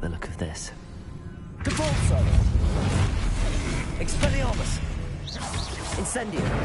Like the look of this. Expelliarmus. Incendio.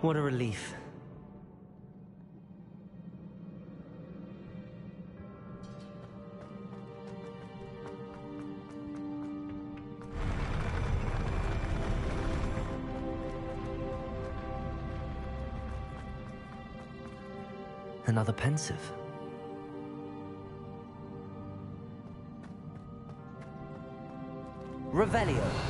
What a relief. Another Pensieve. Revelio.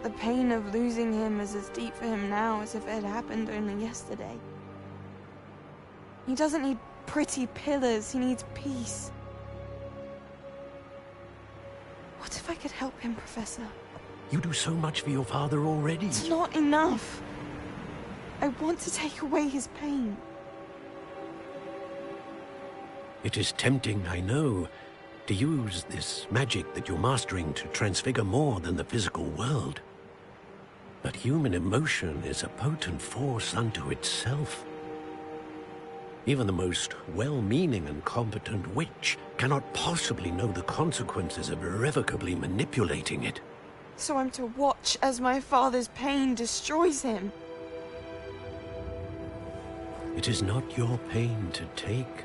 but the pain of losing him is as deep for him now as if it had happened only yesterday. He doesn't need pretty pillars, he needs peace. What if I could help him, Professor? You do so much for your father already. It's not enough. I want to take away his pain. It is tempting, I know, to use this magic that you're mastering to transfigure more than the physical world. Human emotion is a potent force unto itself. Even the most well-meaning and competent witch cannot possibly know the consequences of irrevocably manipulating it. So I'm to watch as my father's pain destroys him. It is not your pain to take.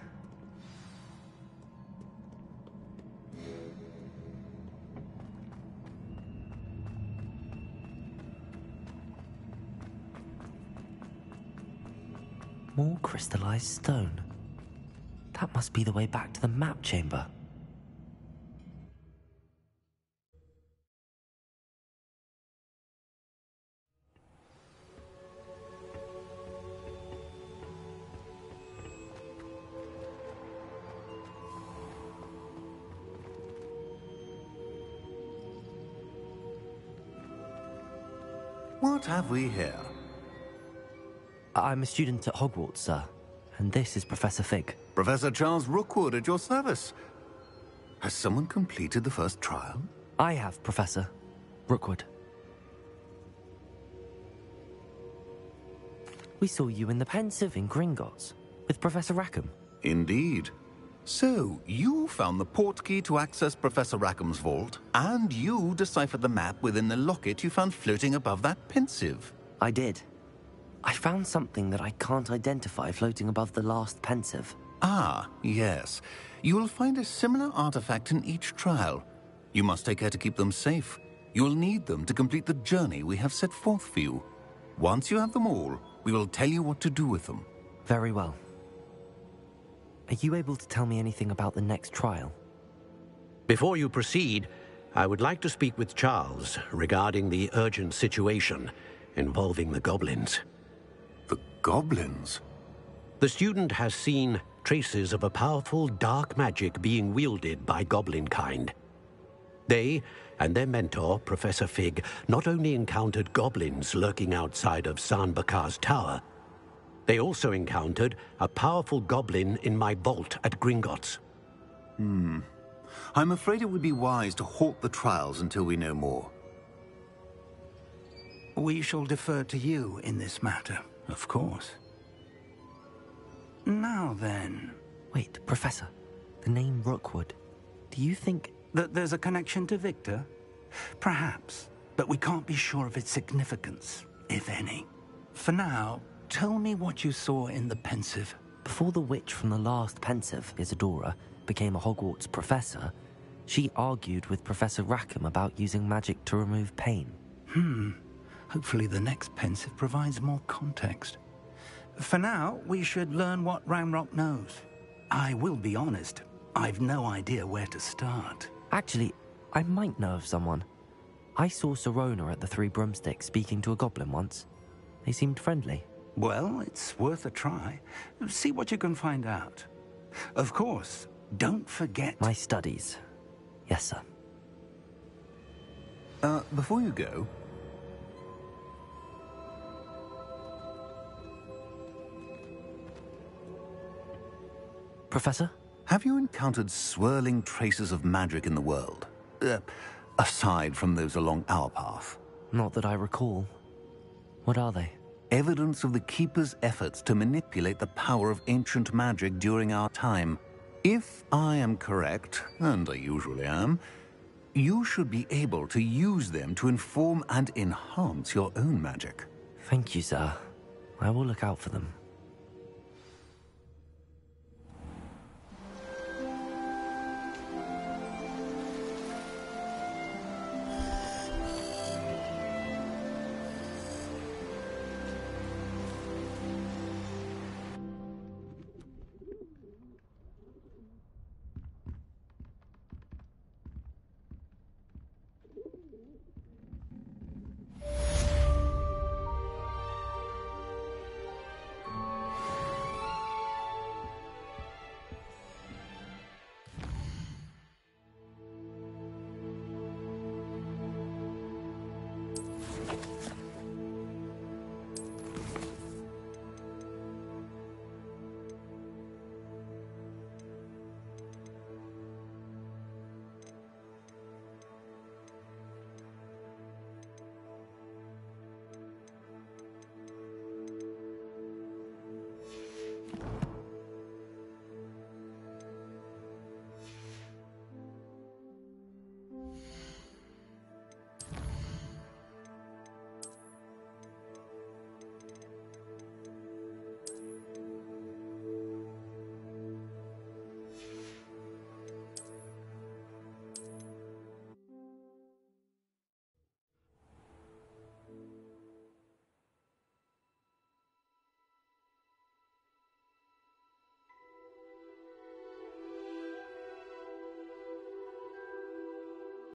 More crystallized stone. That must be the way back to the map chamber. What have we here? I'm a student at Hogwarts, sir, and this is Professor Fig. Professor Charles Rookwood at your service. Has someone completed the first trial? I have, Professor. Rookwood. We saw you in the Pensieve in Gringotts with Professor Rackham. Indeed. So, you found the portkey to access Professor Rackham's vault, and you deciphered the map within the locket you found floating above that Pensieve. I did. I found something that I can't identify floating above the last Pensieve. Ah, yes. You will find a similar artifact in each trial. You must take care to keep them safe. You will need them to complete the journey we have set forth for you. Once you have them all, we will tell you what to do with them. Very well. Are you able to tell me anything about the next trial? Before you proceed, I would like to speak with Charles regarding the urgent situation involving the goblins. The goblins? The student has seen traces of a powerful dark magic being wielded by goblin kind. They and their mentor, Professor Fig, not only encountered goblins lurking outside of San Bakar's tower, they also encountered a powerful goblin in my vault at Gringotts. Hmm. I'm afraid it would be wise to halt the trials until we know more. We shall defer to you in this matter, of course. Now then. Wait, Professor. The name Rookwood. Do you think. That there's a connection to Victor? Perhaps, but we can't be sure of its significance, if any. For now, tell me what you saw in the Pensieve. Before the witch from the last Pensieve, Isidora, became a Hogwarts professor, she argued with Professor Rackham about using magic to remove pain. Hmm. Hopefully the next Pensieve provides more context. For now, we should learn what Ranrock knows. I will be honest, I've no idea where to start. Actually, I might know of someone. I saw Sirona at the Three Broomsticks speaking to a goblin once. They seemed friendly. Well, it's worth a try. See what you can find out. Of course, don't forget... My studies. Yes, sir. Uh, before you go... Professor? Have you encountered swirling traces of magic in the world? Uh, aside from those along our path? Not that I recall. What are they? Evidence of the Keeper's efforts to manipulate the power of ancient magic during our time. If I am correct, and I usually am, you should be able to use them to inform and enhance your own magic. Thank you, sir. I will look out for them.